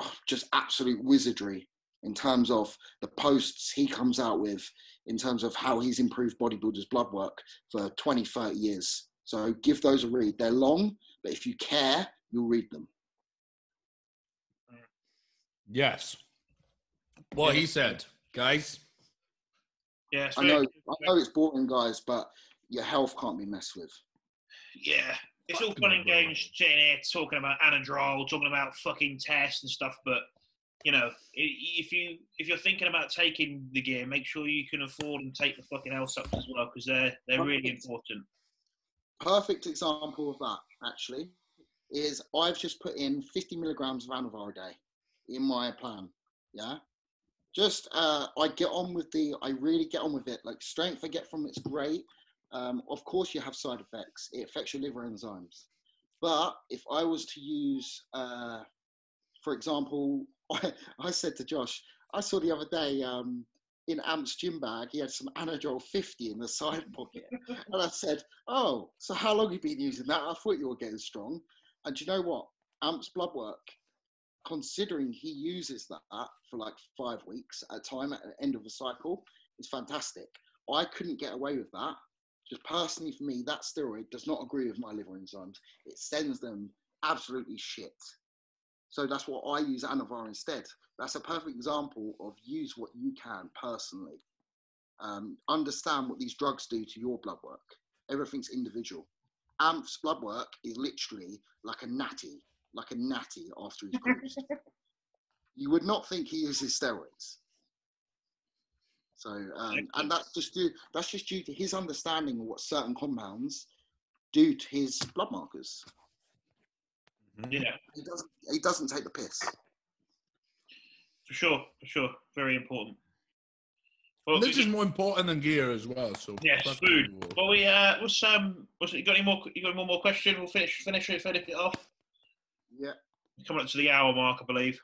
oh, just absolute wizardry in terms of the posts he comes out with, in terms of how he's improved bodybuilders' blood work for 20, 30 years. So give those a read. They're long, but if you care, you'll read them. Yes. What he said, guys. Yeah, I know, I know it's boring, guys, but your health can't be messed with. Yeah, it's all fun and games sitting here talking about Anadrol, talking about fucking tests and stuff. But you know, if you if you're thinking about taking the gear, make sure you can afford and take the fucking L subs as well because they're they're really important. Perfect example of that, actually, is I've just put in 50 milligrams of Anavar a day in my plan. Yeah. Just, uh, I get on with the, I really get on with it. Like, strength I get from it's great. Um, of course, you have side effects, it affects your liver enzymes. But if I was to use, uh, for example, [LAUGHS] I, I said to Josh, I saw the other day um, in Amp's gym bag, he had some Anadrol 50 in the side [LAUGHS] pocket. and I said, Oh, so how long have you been using that? I thought you were getting strong. And you know what? Amp's blood work, considering he uses that for like five weeks at a time at the end of the cycle, is fantastic. I couldn't get away with that. Just personally, for me, that steroid does not agree with my liver enzymes. It sends them absolutely shit. So that's what I use Anavar instead. That's a perfect example of use what you can personally. Um, understand what these drugs do to your blood work. Everything's individual. Amp's blood work is literally like a natty, like a natty after he's bruised. [LAUGHS] you would not think he uses steroids. So, um, and that's just due, that's just due to his understanding of what certain compounds do to his blood markers. Yeah, He doesn't he doesn't take the piss. for sure, for sure, very important. Well, this is more important than gear as well. So Yes, food. you all. Well, we uh, what's um, what's you got any more? You got one more question? We'll finish finish it, finish it off. Yeah. Coming up to the hour mark, I believe.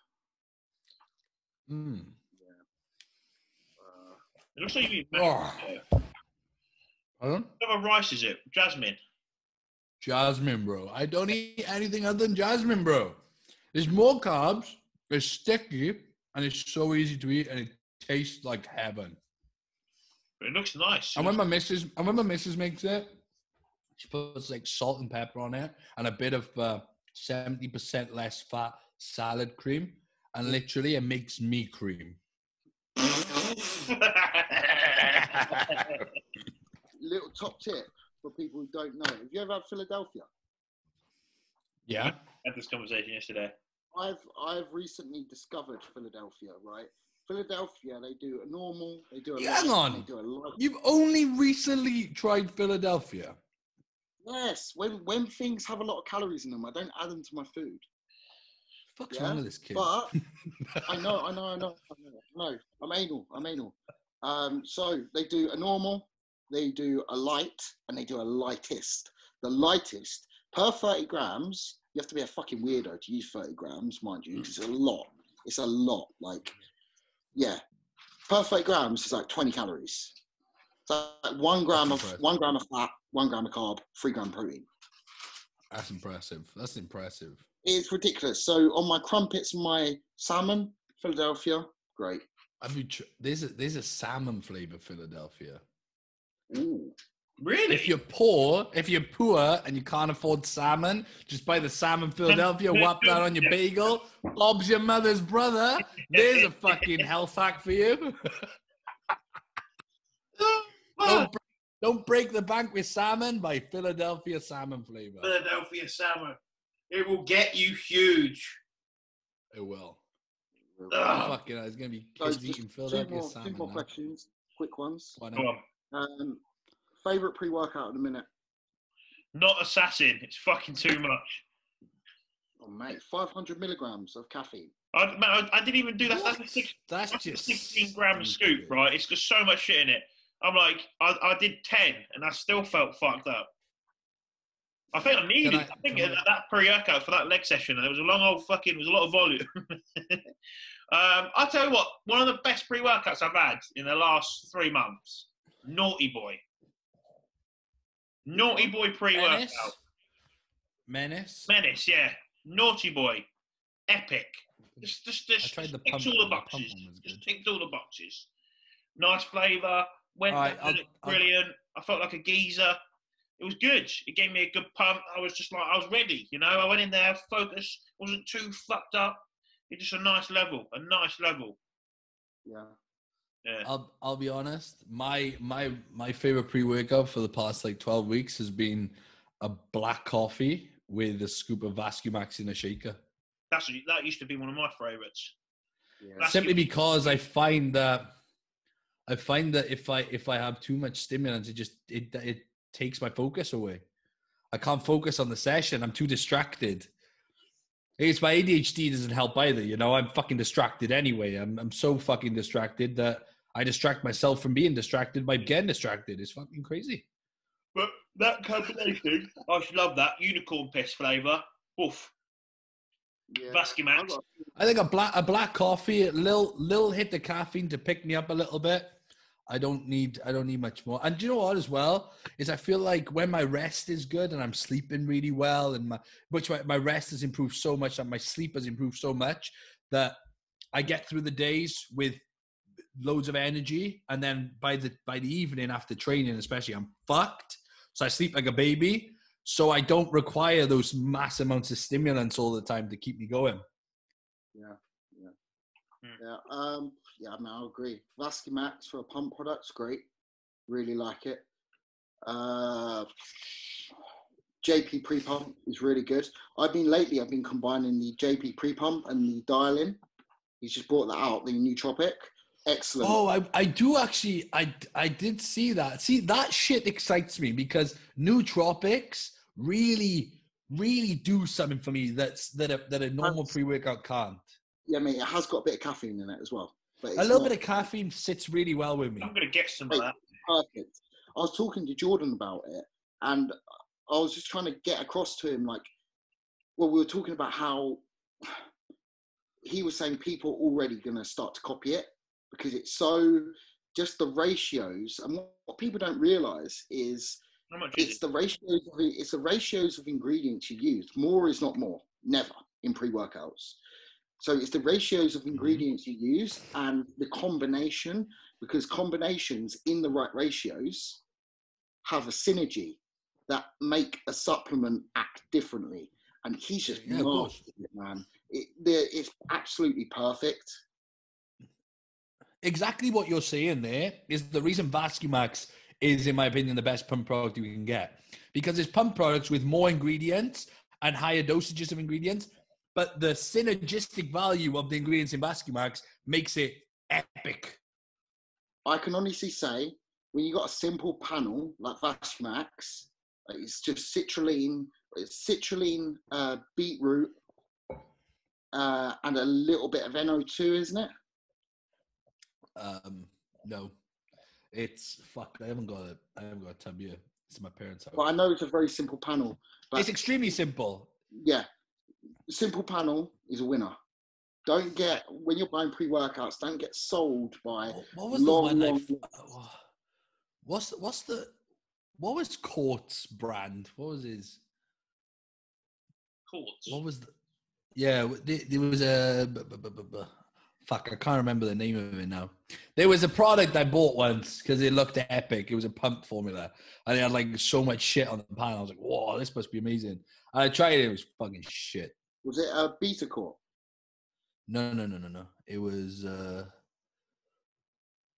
Mm. It looks like you eat Oh. yeah. Pardon? What other rice is it? Jasmine. Jasmine, bro. I don't eat anything other than jasmine, bro. There's more carbs. It's sticky, and it's so easy to eat, and it tastes like heaven. It looks nice. And when my missus, and when my missus makes it, she puts like salt and pepper on it, and a bit of uh, seventy percent less fat salad cream, and literally it makes me cream. [LAUGHS] [LAUGHS] little top tip for people who don't know. Have you ever had Philadelphia? Yeah. had this conversation yesterday. I've I've recently discovered Philadelphia, right? Philadelphia, they do a normal, they do a Yeah, hang on. they do a light. You've only recently tried Philadelphia. Yes, when when things have a lot of calories in them, I don't add them to my food. Fuck's Yeah, wrong with this kid? But [LAUGHS] I know, I know, I know, I know. No, I'm anal. I'm anal. Um, so they do a normal, they do a light, and they do a lightest. The lightest per 30 grams. You have to be a fucking weirdo to use 30 grams, mind you, 'cause it's a lot. It's a lot. Like, yeah, per 30 grams is like 20 calories. So like one gram That's of impressive. one gram of fat, one gram of carb, three gram protein. That's impressive. That's impressive. It's ridiculous. So on my crumpets, my salmon, Philadelphia, great. Have you? Tr- there's a there's a salmon flavor Philadelphia. Ooh. Really? If you're poor, if you're poor and you can't afford salmon, just buy the salmon Philadelphia, [LAUGHS] whap that on your bagel. Bob's your mother's brother. There's a fucking health hack for you. [LAUGHS] don't, [LAUGHS] br- don't break the bank with salmon. Buy Philadelphia salmon flavor. Philadelphia salmon. It will get you huge. It will. Ugh. Fucking, hell, it's gonna be So kids just eating two Philadelphia more, two more now. questions, quick ones. Why Come not? on. Um, favorite pre-workout at the minute? Not assassin. It's fucking too much. Oh mate, 500 milligrams of caffeine. I, man, I, I didn't even do that. That's a six, That's that's just 16 gram scoop, right? It's got so much shit in it. I'm like, I, I did 10 and I still felt fucked up. I think I needed, I- I, think that, that pre workout for that leg session, there was a long old fucking, there was a lot of volume. [LAUGHS] Um, I'll tell you what, one of the best pre workouts I've had in the last three months Naughty Boy. Naughty Boy pre-workout. Menace. Menace, yeah. Naughty Boy. Epic. Just, just, just, I tried the pump all the one. The boxes. Just ticked all the boxes. Nice flavour. Went right, down, I'll- I'll- brilliant. I felt like a geezer. It was good. It gave me a good pump. I was just like, I was ready. You know, I went in there, focused, wasn't too fucked up. It's just a nice level, a nice level. Yeah. Yeah. I'll I'll be honest. My my my favorite pre workout for the past like twelve weeks has been a black coffee with a scoop of Vascumax in a shaker. That's that used to be one of my favourites. Yeah. Simply because I find that I find that if I if I have too much stimulants, it just it it takes my focus away. I can't focus on the session. I'm too distracted. It's my ADHD doesn't help either. You know, I'm fucking distracted anyway. I'm I'm so fucking distracted that I distract myself from being distracted by getting distracted. It's fucking crazy. But that combination, I should love that unicorn piss flavour. Oof. yeah. Vascumax. I've I think a black a black coffee, a little little hit the caffeine to pick me up a little bit. I don't need I don't need much more. And do you know what as well is I feel like when my rest is good and I'm sleeping really well and my which my, my rest has improved so much that my sleep has improved so much that I get through the days with loads of energy and then by the by the evening after training especially I'm fucked. So I sleep like a baby. So I don't require those mass amounts of stimulants all the time to keep me going. Yeah, yeah, Hmm. yeah. Um, yeah, I mean, I'll agree. Vascumax for a pump product's great. Really like it. Uh, JP pre pump is really good. I've been lately. I've been combining the JP pre pump and the dial in. He's just brought that out. The nootropic, excellent. Oh, I, I do actually. I I did see that. See that shit excites me because nootropics really really do something for me that's that a, that a normal pre workout can't. Yeah, I mean, it has got a bit of caffeine in it as well. But A little not bit of caffeine sits really well with me. I'm gonna get some of that. perfect. I was talking to Jordan about it, and I was just trying to get across to him, like, well, we were talking about how [SIGHS] he was saying people are already going to start to copy it because it's so just the ratios, and what, what people don't realize is How is it's it? the ratios of it's the ratios of ingredients you use. More is not more, never in pre-workouts. So it's the ratios of mm-hmm. ingredients you use and the combination, because combinations in the right ratios have a synergy that make a supplement act differently. And he's just Yeah, it, man. It, it's absolutely perfect. Exactly what you're saying there is the reason Vascumax is, in my opinion, the best pump product you can get because it's pump products with more ingredients and higher dosages of ingredients, but the synergistic value of the ingredients in Vascumax makes it epic. I can honestly say when you got a simple panel like Vasmax, it's just citrulline, it's citrulline, uh, beetroot, uh, and a little bit of NO2, isn't it? Um, no, it's fuck. I haven't got a, I haven't got a tub here. It's my parents' house. Well, I know it's a very simple panel, but It's extremely simple. yeah, simple panel is a winner. Don't get when you're buying pre-workouts. Don't get sold by What- What was long, the one? I long f- uh, what's what's the what was Court's brand? What was his? Quartz. What was the? Yeah, there, there was a fuck. I can't remember the name of it now. There was a product I bought once because it looked epic. It was a pump formula, and it had like so much shit on the pan. I was like, "Whoa, this must be amazing." And I tried it. It was fucking shit. was it a beta core? No, no, no, no, no. It was. uh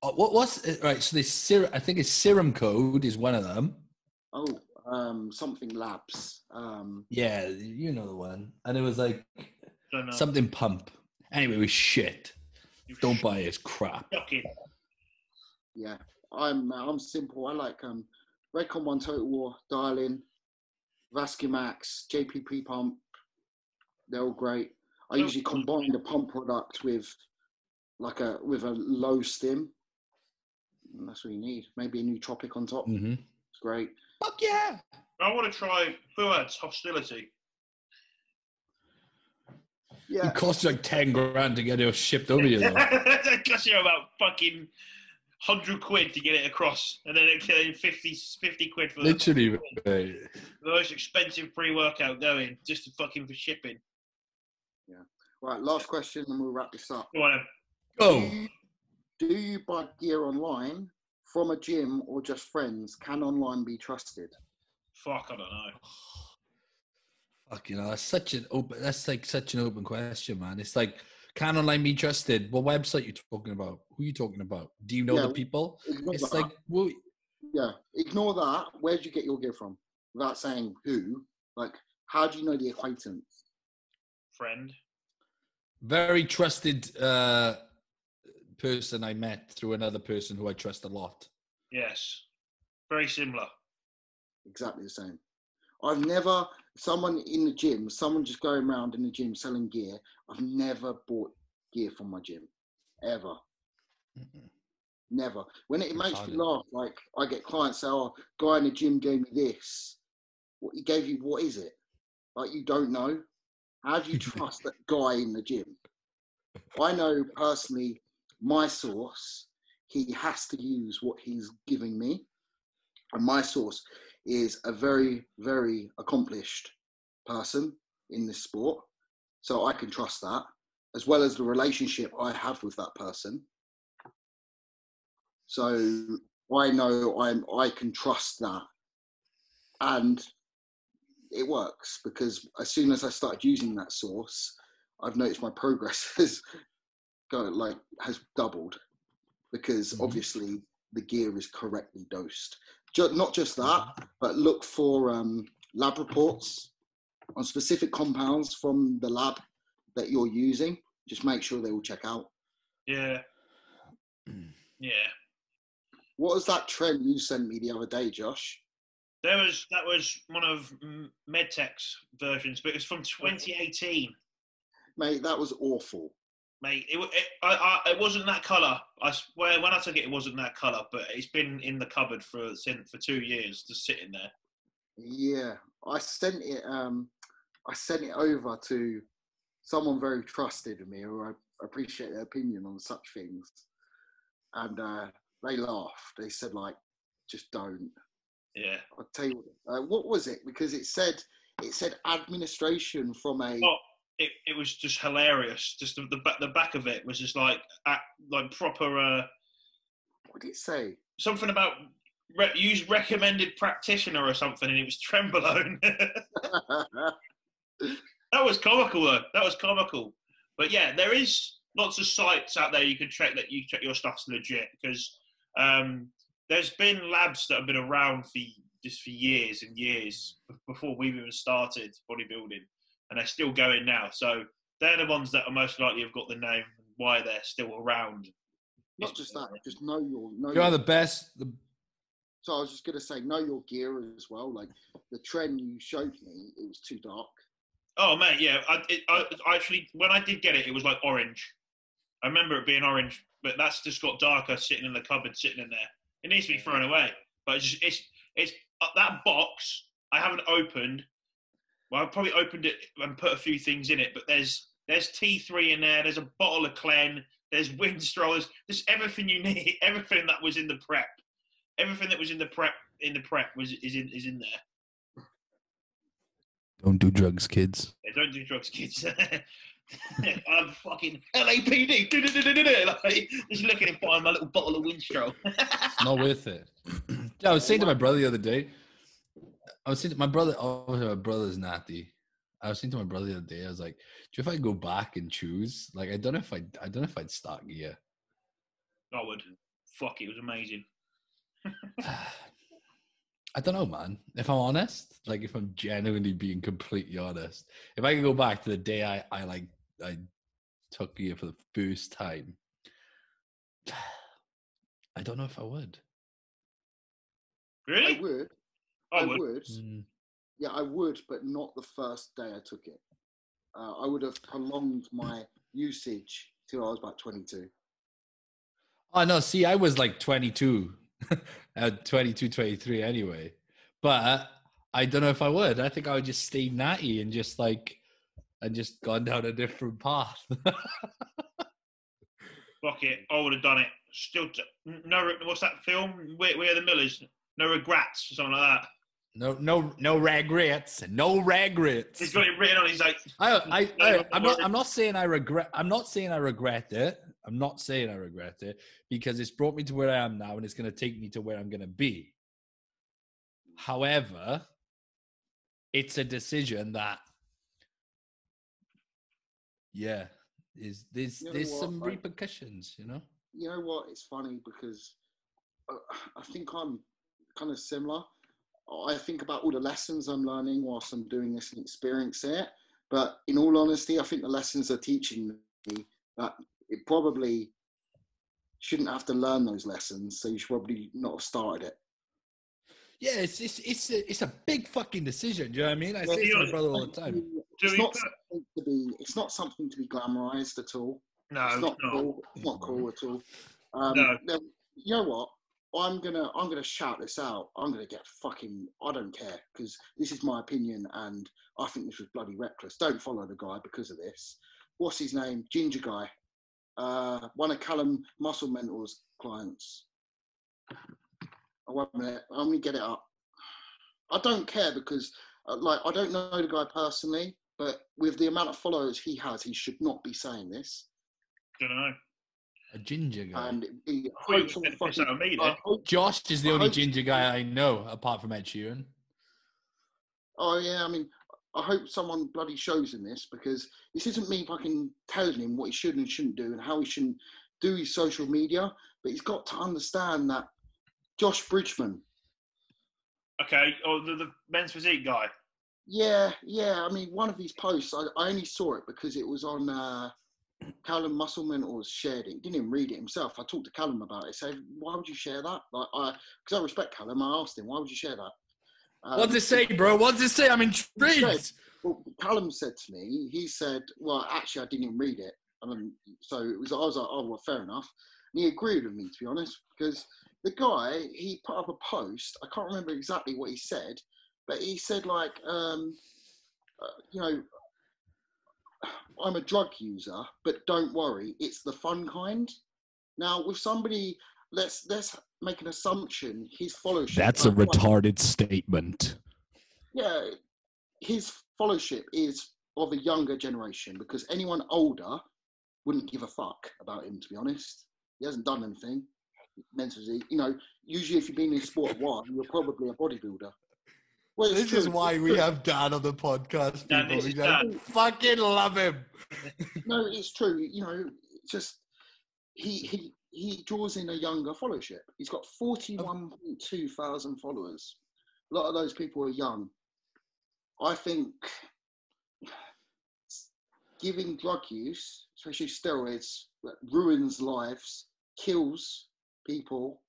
oh, What was uh, right? So this serum. I think it's serum code is one of them. Oh, um, something labs. Um, Yeah, you know the one. And it was like something pump. Anyway, it was shit. You Don't buy it. It's crap. Shocking. yeah, I'm I'm simple. I like um, Redcon One Total War, Dial-In, Vascumax, JP Pre Pump. They're all great. I Oh, usually combine the pump product with like a with a low stim. And that's what you need. Maybe a nootropic on top. Mm-hmm. It's great. Fuck yeah. I want to try Fouad's hostility. Yeah, It costs you like ten grand to get it shipped over here. Though. [LAUGHS] it costs you about fucking hundred quid to get it across, and then it then 50, 50 quid for the, Literally, the most expensive pre-workout going, just to fucking for shipping. Yeah. Right. Last question, and we'll wrap this up. Go on, then. Go. Do you, do you buy gear online from a gym or just friends? Can online be trusted? fuck, I don't know. Fuck, you know, that's such an open. That's like such an open question, man. It's like, can online be trusted? What website you talking about? Who you talking about? Do you know Yeah, the people? It's that. like, well, yeah, ignore that. Where would you get your gear from? Without saying who, like, how do you know the acquaintance? Friend. very trusted uh, person I met through another person who I trust a lot. Yes. Very similar. Exactly the same. I've never someone in the gym, someone just going around in the gym selling gear. I've never bought gear from my gym, ever, never. When it, it makes me laugh, like I get clients say, "Oh, guy in the gym gave me this." What he gave you? What is it? Like you don't know. How do you [LAUGHS] trust that guy in the gym? I know personally, my source. He has to use what he's giving me, and my source is a very, very accomplished person in this sport. So I can trust that, as well as the relationship I have with that person. So I know I'm I can trust that. And it works because as soon as I started using that source, I've noticed my progress [LAUGHS] has go like has doubled because Mhm. obviously the gear is correctly dosed. Ju- not just that, but look for um, lab reports on specific compounds from the lab that you're using. Just make sure they all check out. Yeah. Yeah. What was that tren you sent me the other day, Josh? There was that was one of Medtech's versions, but it was from 2018, Mate, that was awful. Mate. It, it, I, I, it wasn't that color. I swear, when I took it, it wasn't that color, but it's been in the cupboard for since for two years, just sitting there. Yeah, I sent it. Um, I sent it over to someone very trusted in me, who I appreciate their opinion on such things, and uh, they laughed. They said like, "Just don't." Yeah. I'll tell you what, uh, what was it? Because it said it said administration from a Oh, it, it was just hilarious. Just the, the back the back of it was just like at, like proper uh, what did it say? something about re- use recommended practitioner or something, and it was Trenbolone. [LAUGHS] that was comical though. That was comical. But yeah, there is lots of sites out there you can check that you check your stuff's legit because um, there's been labs that have been around for just for years and years before we've even started bodybuilding, and they're still going now. So they're the ones that are most likely have got the name and why they're still around. Not just that, just know your know. You are the best. The, so I was just gonna say, know your gear as well. Like the tren you showed me, it was too dark. Oh man, yeah. I, it, I, I actually, when I did get it, it was like orange. I remember it being orange, but that's just got darker sitting in the cupboard, sitting in there. It needs to be thrown away. But it's just, it's it's uh, that box I haven't opened. Well, I've probably opened it and put a few things in it, but there's there's T3 in there. There's a bottle of Clen. There's [LAUGHS] Winstrol. There's everything you need. [LAUGHS] Everything that was in the prep. Everything that was in the prep in the prep was is in is in there. don't do drugs, kids. Yeah, don't do drugs, kids. [LAUGHS] I'm fucking LAPD. Like, just looking and find my little bottle of Winstrol. Not worth it. yeah, I was saying to my brother the other day. I was saying to my brother. Oh, my brother's natty. I was saying to my brother the other day. I was like, "Do you if I go back and choose? Like, I don't know if I, I don't know if I'd start gear. I would. Fuck, it was amazing. [SIGHS] I don't know, man. If I'm honest, like if I'm genuinely being completely honest, if I could go back to the day I, I like I took gear for the first time, [SIGHS] I don't know if I would. I Really? would, I I would. would, Mm. yeah, I would, but not the first day I took it. Uh, I would have prolonged my usage till I was about 22. Oh no, see, I was like 22, at [LAUGHS] 22, 23 anyway. But I don't know if I would. I think I would just stay natty and just like and just gone down a different path. Fuck it, I would have done it. Still, t- no. What's that film? We're, we're the Millers. No regrets, or something like that. No, no, no regrets. No regrets. He's got it written on his like. I, I, I, I'm not. I'm not saying I regret. I'm not saying I regret it. I'm not saying I regret it because it's brought me to where I am now, and it's going to take me to where I'm going to be. However, it's a decision that, yeah, is there's You know there's what, some I- repercussions, you know. you know what? It's funny because uh, I think I'm kind of similar. I think about all the lessons I'm learning whilst I'm doing this and experiencing it. But in all honesty, I think the lessons are teaching me that it probably shouldn't have to learn those lessons. So you should probably not have started it. Yeah, it's it's it's a, it's a big fucking decision. Do you know what I mean? I Yeah, say to my brother all the time. It's not something to be. It's not something to be glamorized at all. No, it's it's not not. cool. It's not cool at all. Um, No. you know what? I'm gonna I'm gonna shout this out. I'm gonna get fucking. I don't care because this is my opinion, and I think this was bloody reckless. Don't follow the guy because of this. What's his name? Ginger guy. Uh, one of Callum Muscle Mentor's clients. Oh, a minute. I'm gonna get it up. I don't care because, uh, like, I don't know the guy personally, but with the amount of followers he has, he should not be saying this. Don't know. A ginger guy. And he, I thought you were going to piss out of me I Josh is the I only hope- ginger guy I know apart from Ed Sheeran. Oh yeah, I mean, I hope someone bloody shows him this because this isn't me fucking telling him what he should and shouldn't do and how he shouldn't do his social media. But he's got to understand that Josh Bridgman. Okay, or the, the men's physique guy. Yeah, yeah. I mean, one of his posts, I, I only saw it because it was on uh, Callum Muscle Mentors shared it. He didn't even read it himself. I talked to Callum about it. I said, "Why would you share that?" Like, I because I respect Callum. I asked him, "Why would you share that?" Um, What's it say, bro? What's it say? I'm intrigued. Well, Callum said to me, he said, "Well, actually, I didn't even read it." And then, so it was. I was like, "Oh, well, fair enough." And he agreed with me, to be honest, because the guy he put up a post. I can't remember exactly what he said, but he said like, um, uh, you know, I'm a drug user, but don't worry, it's the fun kind. Now, with somebody, let's let's make an assumption. His followership. That's a retarded statement. yeah, his followership is of a younger generation because anyone older wouldn't give a fuck about him. To be honest, he hasn't done anything. Mentally, you know, usually if you've been in sport a while, you're probably a bodybuilder. Well, it's This is why we have Dan on the podcast, Dan, people. this We is don't fucking love him. No, it's true. You know, just he he he draws in a younger followership. He's got forty-one point two thousand followers. A lot of those people are young. I think giving drug use, especially steroids, ruins lives, kills people.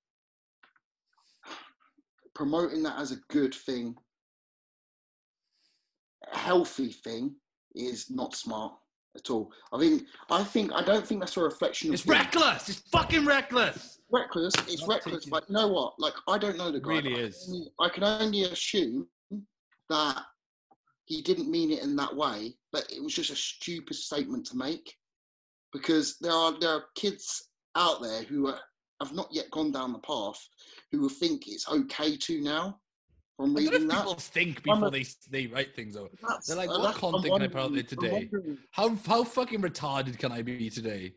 Promoting that as a good thing, a healthy thing, is not smart at all. I think I think I don't think that's a reflection of It's him. reckless. It's fucking reckless. reckless. It's Not reckless. taking- But you know what? Like I don't know the It guy. really but I is. only- I can only assume that he didn't mean it in that way, but it was just a stupid statement to make because there are there are kids out there who are, have not yet gone down the path who will think it's okay to now from reading that. people think before a- they they write things out. They're like, what content can I put out there today? How how fucking retarded can I be today?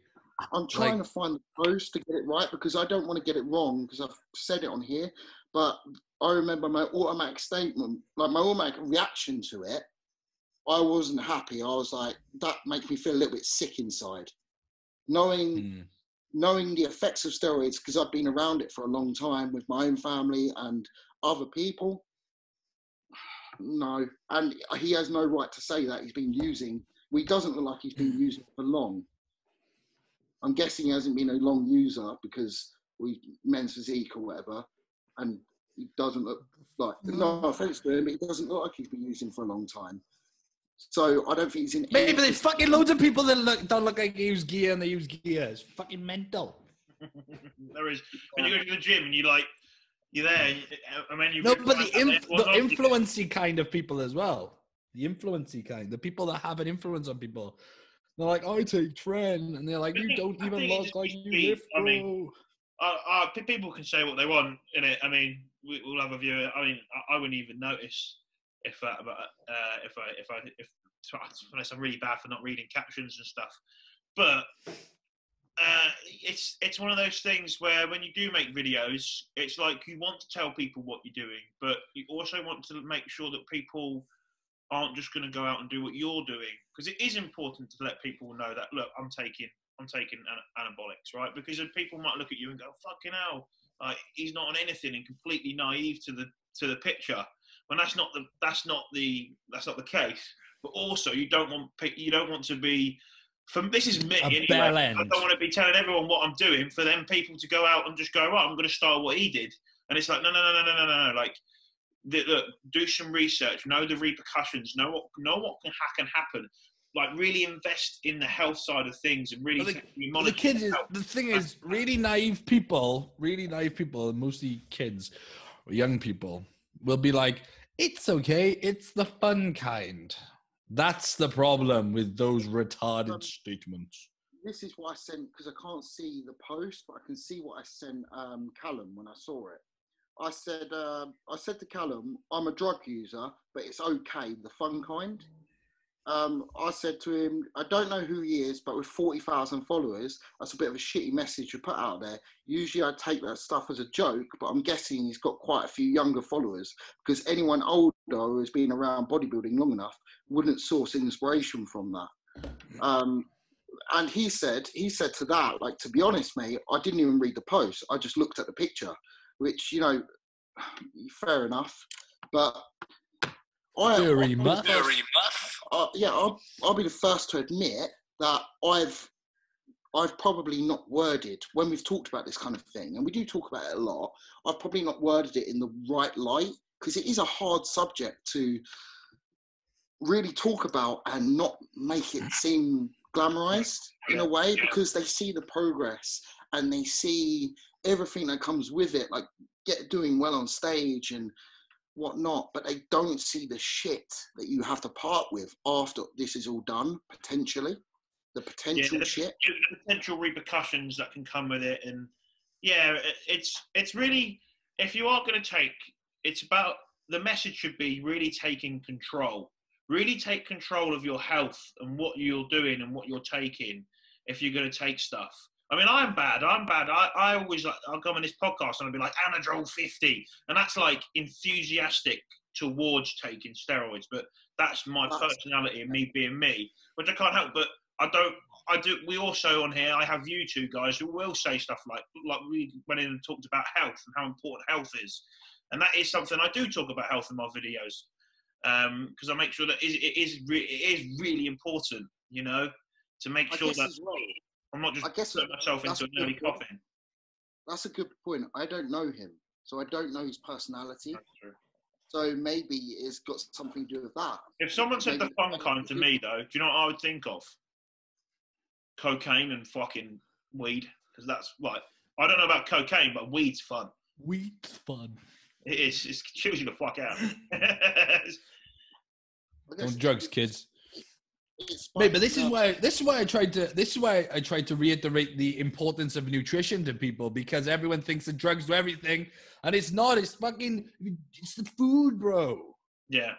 I'm trying Like- to find the post to get it right because I don't want to get it wrong because I've said it on here. But I remember my automatic statement, like my automatic reaction to it. I wasn't happy. I was like, that makes me feel a little bit sick inside, knowing Hmm. knowing the effects of steroids because I've been around it for a long time with my own family and other people. No, and he has no right to say that he's been using. Well, he doesn't look like he's been mm. using it for long. I'm guessing he hasn't been a long user because we men's physique or whatever, and he doesn't look like. Mm. No offense to him, but he doesn't look like he's been using for a long time. So I don't think he's in. Maybe any- there's fucking loads of people that look, don't look like they use gear and they use gear. It's fucking mental. [LAUGHS] there is when you go to the gym and you like you're there, you- and then you No, but the, inf- the influencey kind of people as well. the influency kind, the people that have an influence on people. They're like, I take tren, and they're like, you don't I even look like you be- I mean, uh, uh, pe- people can say what they want in it. I mean, we, we'll have a view. I mean, I, I wouldn't even notice if uh, uh, if I if I if unless I'm really bad for not reading captions and stuff. But uh, it's it's one of those things where when you do make videos, it's like you want to tell people what you're doing, but you also want to make sure that people aren't just going to go out and do what you're doing because it is important to let people know that look, I'm taking I'm taking ana- anabolics, right? Because people might look at you and go, "Fucking hell, like he's not on anything and completely naive to the to the picture." When that's not the that's not the that's not the case. But also, you don't want you don't want to be for this is me. Anyway. I don't want to be telling everyone what I'm doing for them people to go out and just go, right, I'm going to start what he did. And it's like, no, no, no, no, no, no, no. Like, look, do some research, know the repercussions, know what, know what can, can happen. Like, really invest in the health side of things and really the, the kids. Is, the thing is, really naive people, really naive people, mostly kids or young people, will be like, it's okay, it's the fun kind. That's the problem with those retarded Um, statements. This is what I sent because I can't see the post, but I can see what I sent um, Callum when I saw it. I said, uh, I said to Callum, I'm a drug user, but it's okay, the fun kind. Um, I said to him, I don't know who he is, but with 40,000 followers, that's a bit of a shitty message to put out there. Usually I take that stuff as a joke, but I'm guessing he's got quite a few younger followers because anyone older who has been around bodybuilding long enough wouldn't source inspiration from that. Um, and he said, he said to that, like, to be honest, mate, I didn't even read the post. I just looked at the picture, which, you know, [SIGHS] fair enough. But I, Very the much. first- uh, yeah, I'll, I'll be the first to admit that I've I've probably not worded when we've talked about this kind of thing, and we do talk about it a lot. I've probably not worded it in the right light because it is a hard subject to really talk about and not make it seem glamorized in a way because they see the progress and they see everything that comes with it, like get doing well on stage and whatnot, but they don't see the shit that you have to part with after this is all done, potentially. The potential the- shit. the potential repercussions that can come with it and yeah it's it's really if you are going to take it's about the message should be really taking control really take control of your health and what you're doing and what you're taking if you're going to take stuff i mean i'm bad i'm bad i, I always like i'll come on this podcast and i'll be like anadrol 50 and that's like enthusiastic towards taking steroids but that's my That's- personality and me being me which i can't help but I don't. I do. We also on here. I have you two guys who will say stuff like, like we went in and talked about health and how important health is, and that is something I do talk about health in my videos, um, because I make sure that it it is re- it is really important. You know, to make I sure that as well, I'm not just I guess putting myself into a an early coffin. that's a good point. I don't know him, so I don't know his personality. That's true. So maybe it's got something to do with that. If someone said the fun kind to me, though, do you know what I would think of? Cocaine and fucking weed, because that's like I don't know about cocaine, but weed's fun. Weed's fun. It is. It chills you the fuck out. [LAUGHS] [LAUGHS] I guess Don't drugs, kids. It's Mate, but this is why this is why I tried to this is why I tried to reiterate the importance of nutrition to people because everyone thinks that drugs do everything and it's not. It's fucking it's the food, bro. yeah,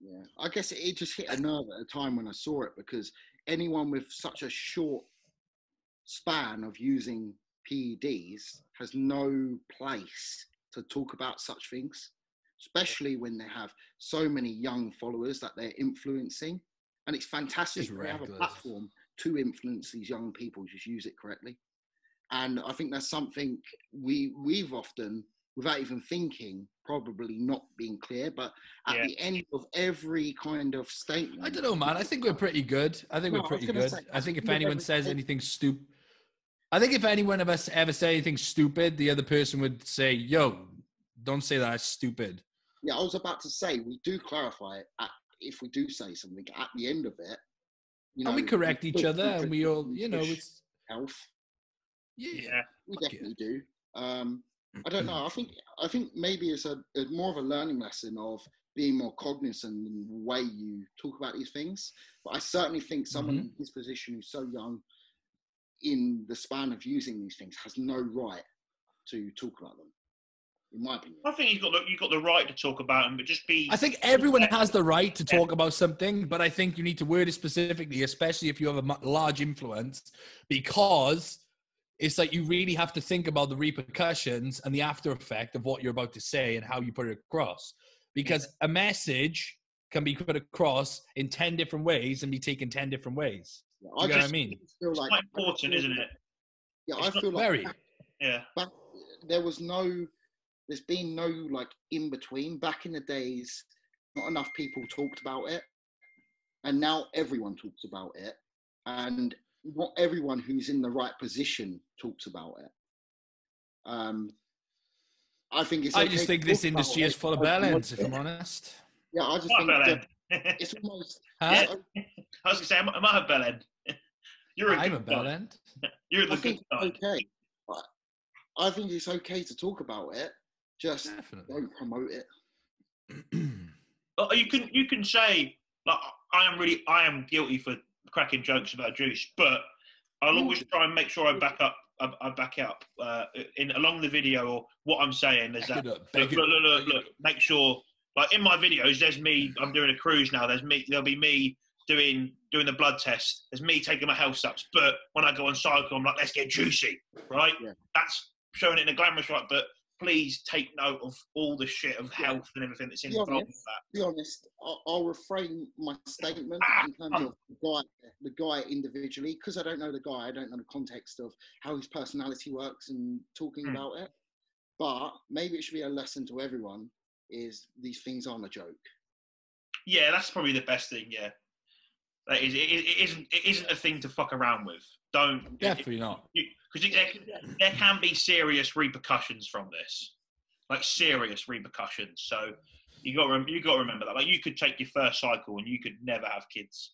Yeah, I guess it, it just hit a nerve at the time when I saw it because anyone with such a short span of using PEDs has no place to talk about such things, especially when they have so many young followers that they're influencing. And it's fantastic to have a platform to influence these young people, just use it correctly. And I think that's something we we've often, without even thinking, probably not being clear, but at Yeah. the end of every kind of statement. I don't know, man. I think we're pretty good. I think No, we're pretty gonna good. say, I think if anyone says anything stupid, I think if anyone of us ever say anything stupid, the other person would say, "Yo, don't say that. Stupid." Yeah, I was about to say we do clarify it at, if we do say something at the end of it. You know, and we know, correct each push other, and we all, you know, it's health. yeah. yeah. We Fuck yeah. definitely do. Um, I don't know. I think I think maybe it's a, a more of a learning lesson of being more cognizant in the way you talk about these things. But I certainly think someone Mm-hmm. in his position who's so young, in the span of using these things, has no right to talk about them. In my opinion. I think you've got the, you've got the right to talk about them, but just be. I think everyone has the right to talk about something, but I think you need to word it specifically, especially if you have a large influence, because it's like you really have to think about the repercussions and the after effect of what you're about to say and how you put it across. Because a message can be put across in 10 different ways and be taken 10 different ways. Yeah, You know what I mean? feel it's quite important, isn't it? Yeah, It's I feel like Very. Yeah. back there was no there's been no like in between back in the days not enough people talked about it and now everyone talks about it and not everyone who's in the right position talks about it um i think it's I okay just think this industry is full of but bell promote ends, if. I'm honest. yeah i just What think that it's almost Huh? I was gonna say, am, am I a bell end? You're a I'm good a bell end. You're the i good think guy. it's okay I, I think it's okay to talk about it just Definitely. don't promote it. [CLEARS THROAT] You can you can say like I am really I am guilty for cracking jokes about juice, but I'll always try and make sure I back up I, I back up uh, in along the video or what I'm saying is that look, look, look, look, make sure like in my videos there's me I'm doing a cruise now there's me there'll be me doing doing the blood test there's me taking my health steps but when I go on cycle I'm like let's get juicy right? Yeah. that's showing it in a glamorous right? But please take note of all the shit of health and everything that's involved with that be honest, I'll, I'll refrain my statement Ah, in terms um. of the guy, the guy individually, because I don't know the guy. I don't know the context of how his personality works and talking Hmm. about it. But maybe it should be a lesson to everyone: is these things aren't a joke. Yeah, that's probably the best thing. Yeah, that is. It, it isn't. It isn't a thing to fuck around with. Don't. Definitely not. Because there, there can be serious repercussions from this, like serious repercussions. So you got to you got to remember that. Like you could take your first cycle and you could never have kids.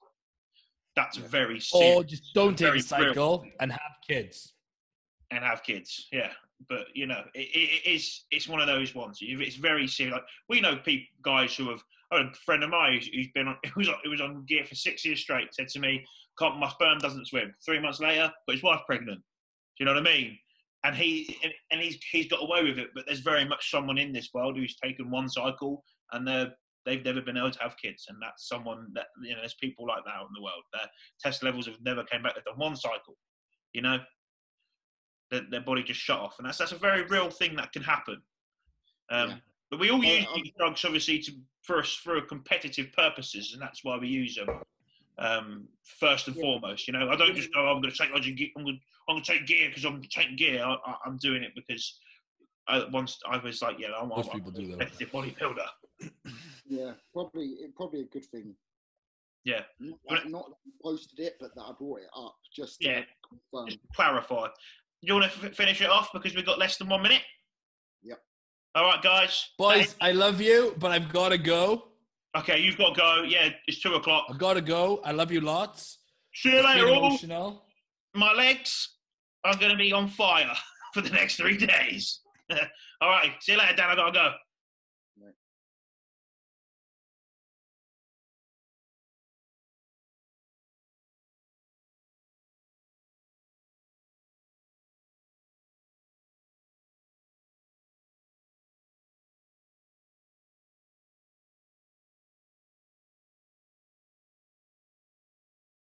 That's Yeah. very Or serious. just don't take a cycle and have kids. and have kids. Yeah, but you know, it, it, it is. It's one of those ones. It's very serious. Like we know people, guys who have. A friend of mine who's, been on, [LAUGHS] who was on, who was on gear for six years straight said to me, "Can't my sperm doesn't swim." Three months later, got his wife pregnant. Do you know what I mean? And he and, and he's he's got away with it. But there's very much someone in this world who's taken one cycle and they're they've never been able to have kids, and that's someone that you know. There's people like that out in the world. Their test levels have never came back. They've done one cycle. You know, their, their body just shut off, and that's that's a very real thing that can happen. Um, Yeah. But we all use um, these drugs obviously to for us for competitive purposes, and that's why we use them um, first and Yeah. foremost. You know, I don't just go, "Oh, I'm going to take I'm going I'm going to take gear because I'm taking gear. I, I, I'm doing it because I, once I was like, yeah, I'm, Most I'm people a do that. competitive bodybuilder. [COUGHS] Yeah, probably probably a good thing. Yeah. Not, But- not posted it, but that I brought it up just to Yeah. confirm. Just clarify. You want to f- finish it off because we've got less than one minute? All right, guys. Boys, I love you, but I've got to go. Okay, you've got to go. Yeah, it's two o'clock. I've got to go. I love you lots. See you later, all. My legs are going to be on fire [LAUGHS] for the next three days. [LAUGHS] all right, see you later, Dan. I got to go.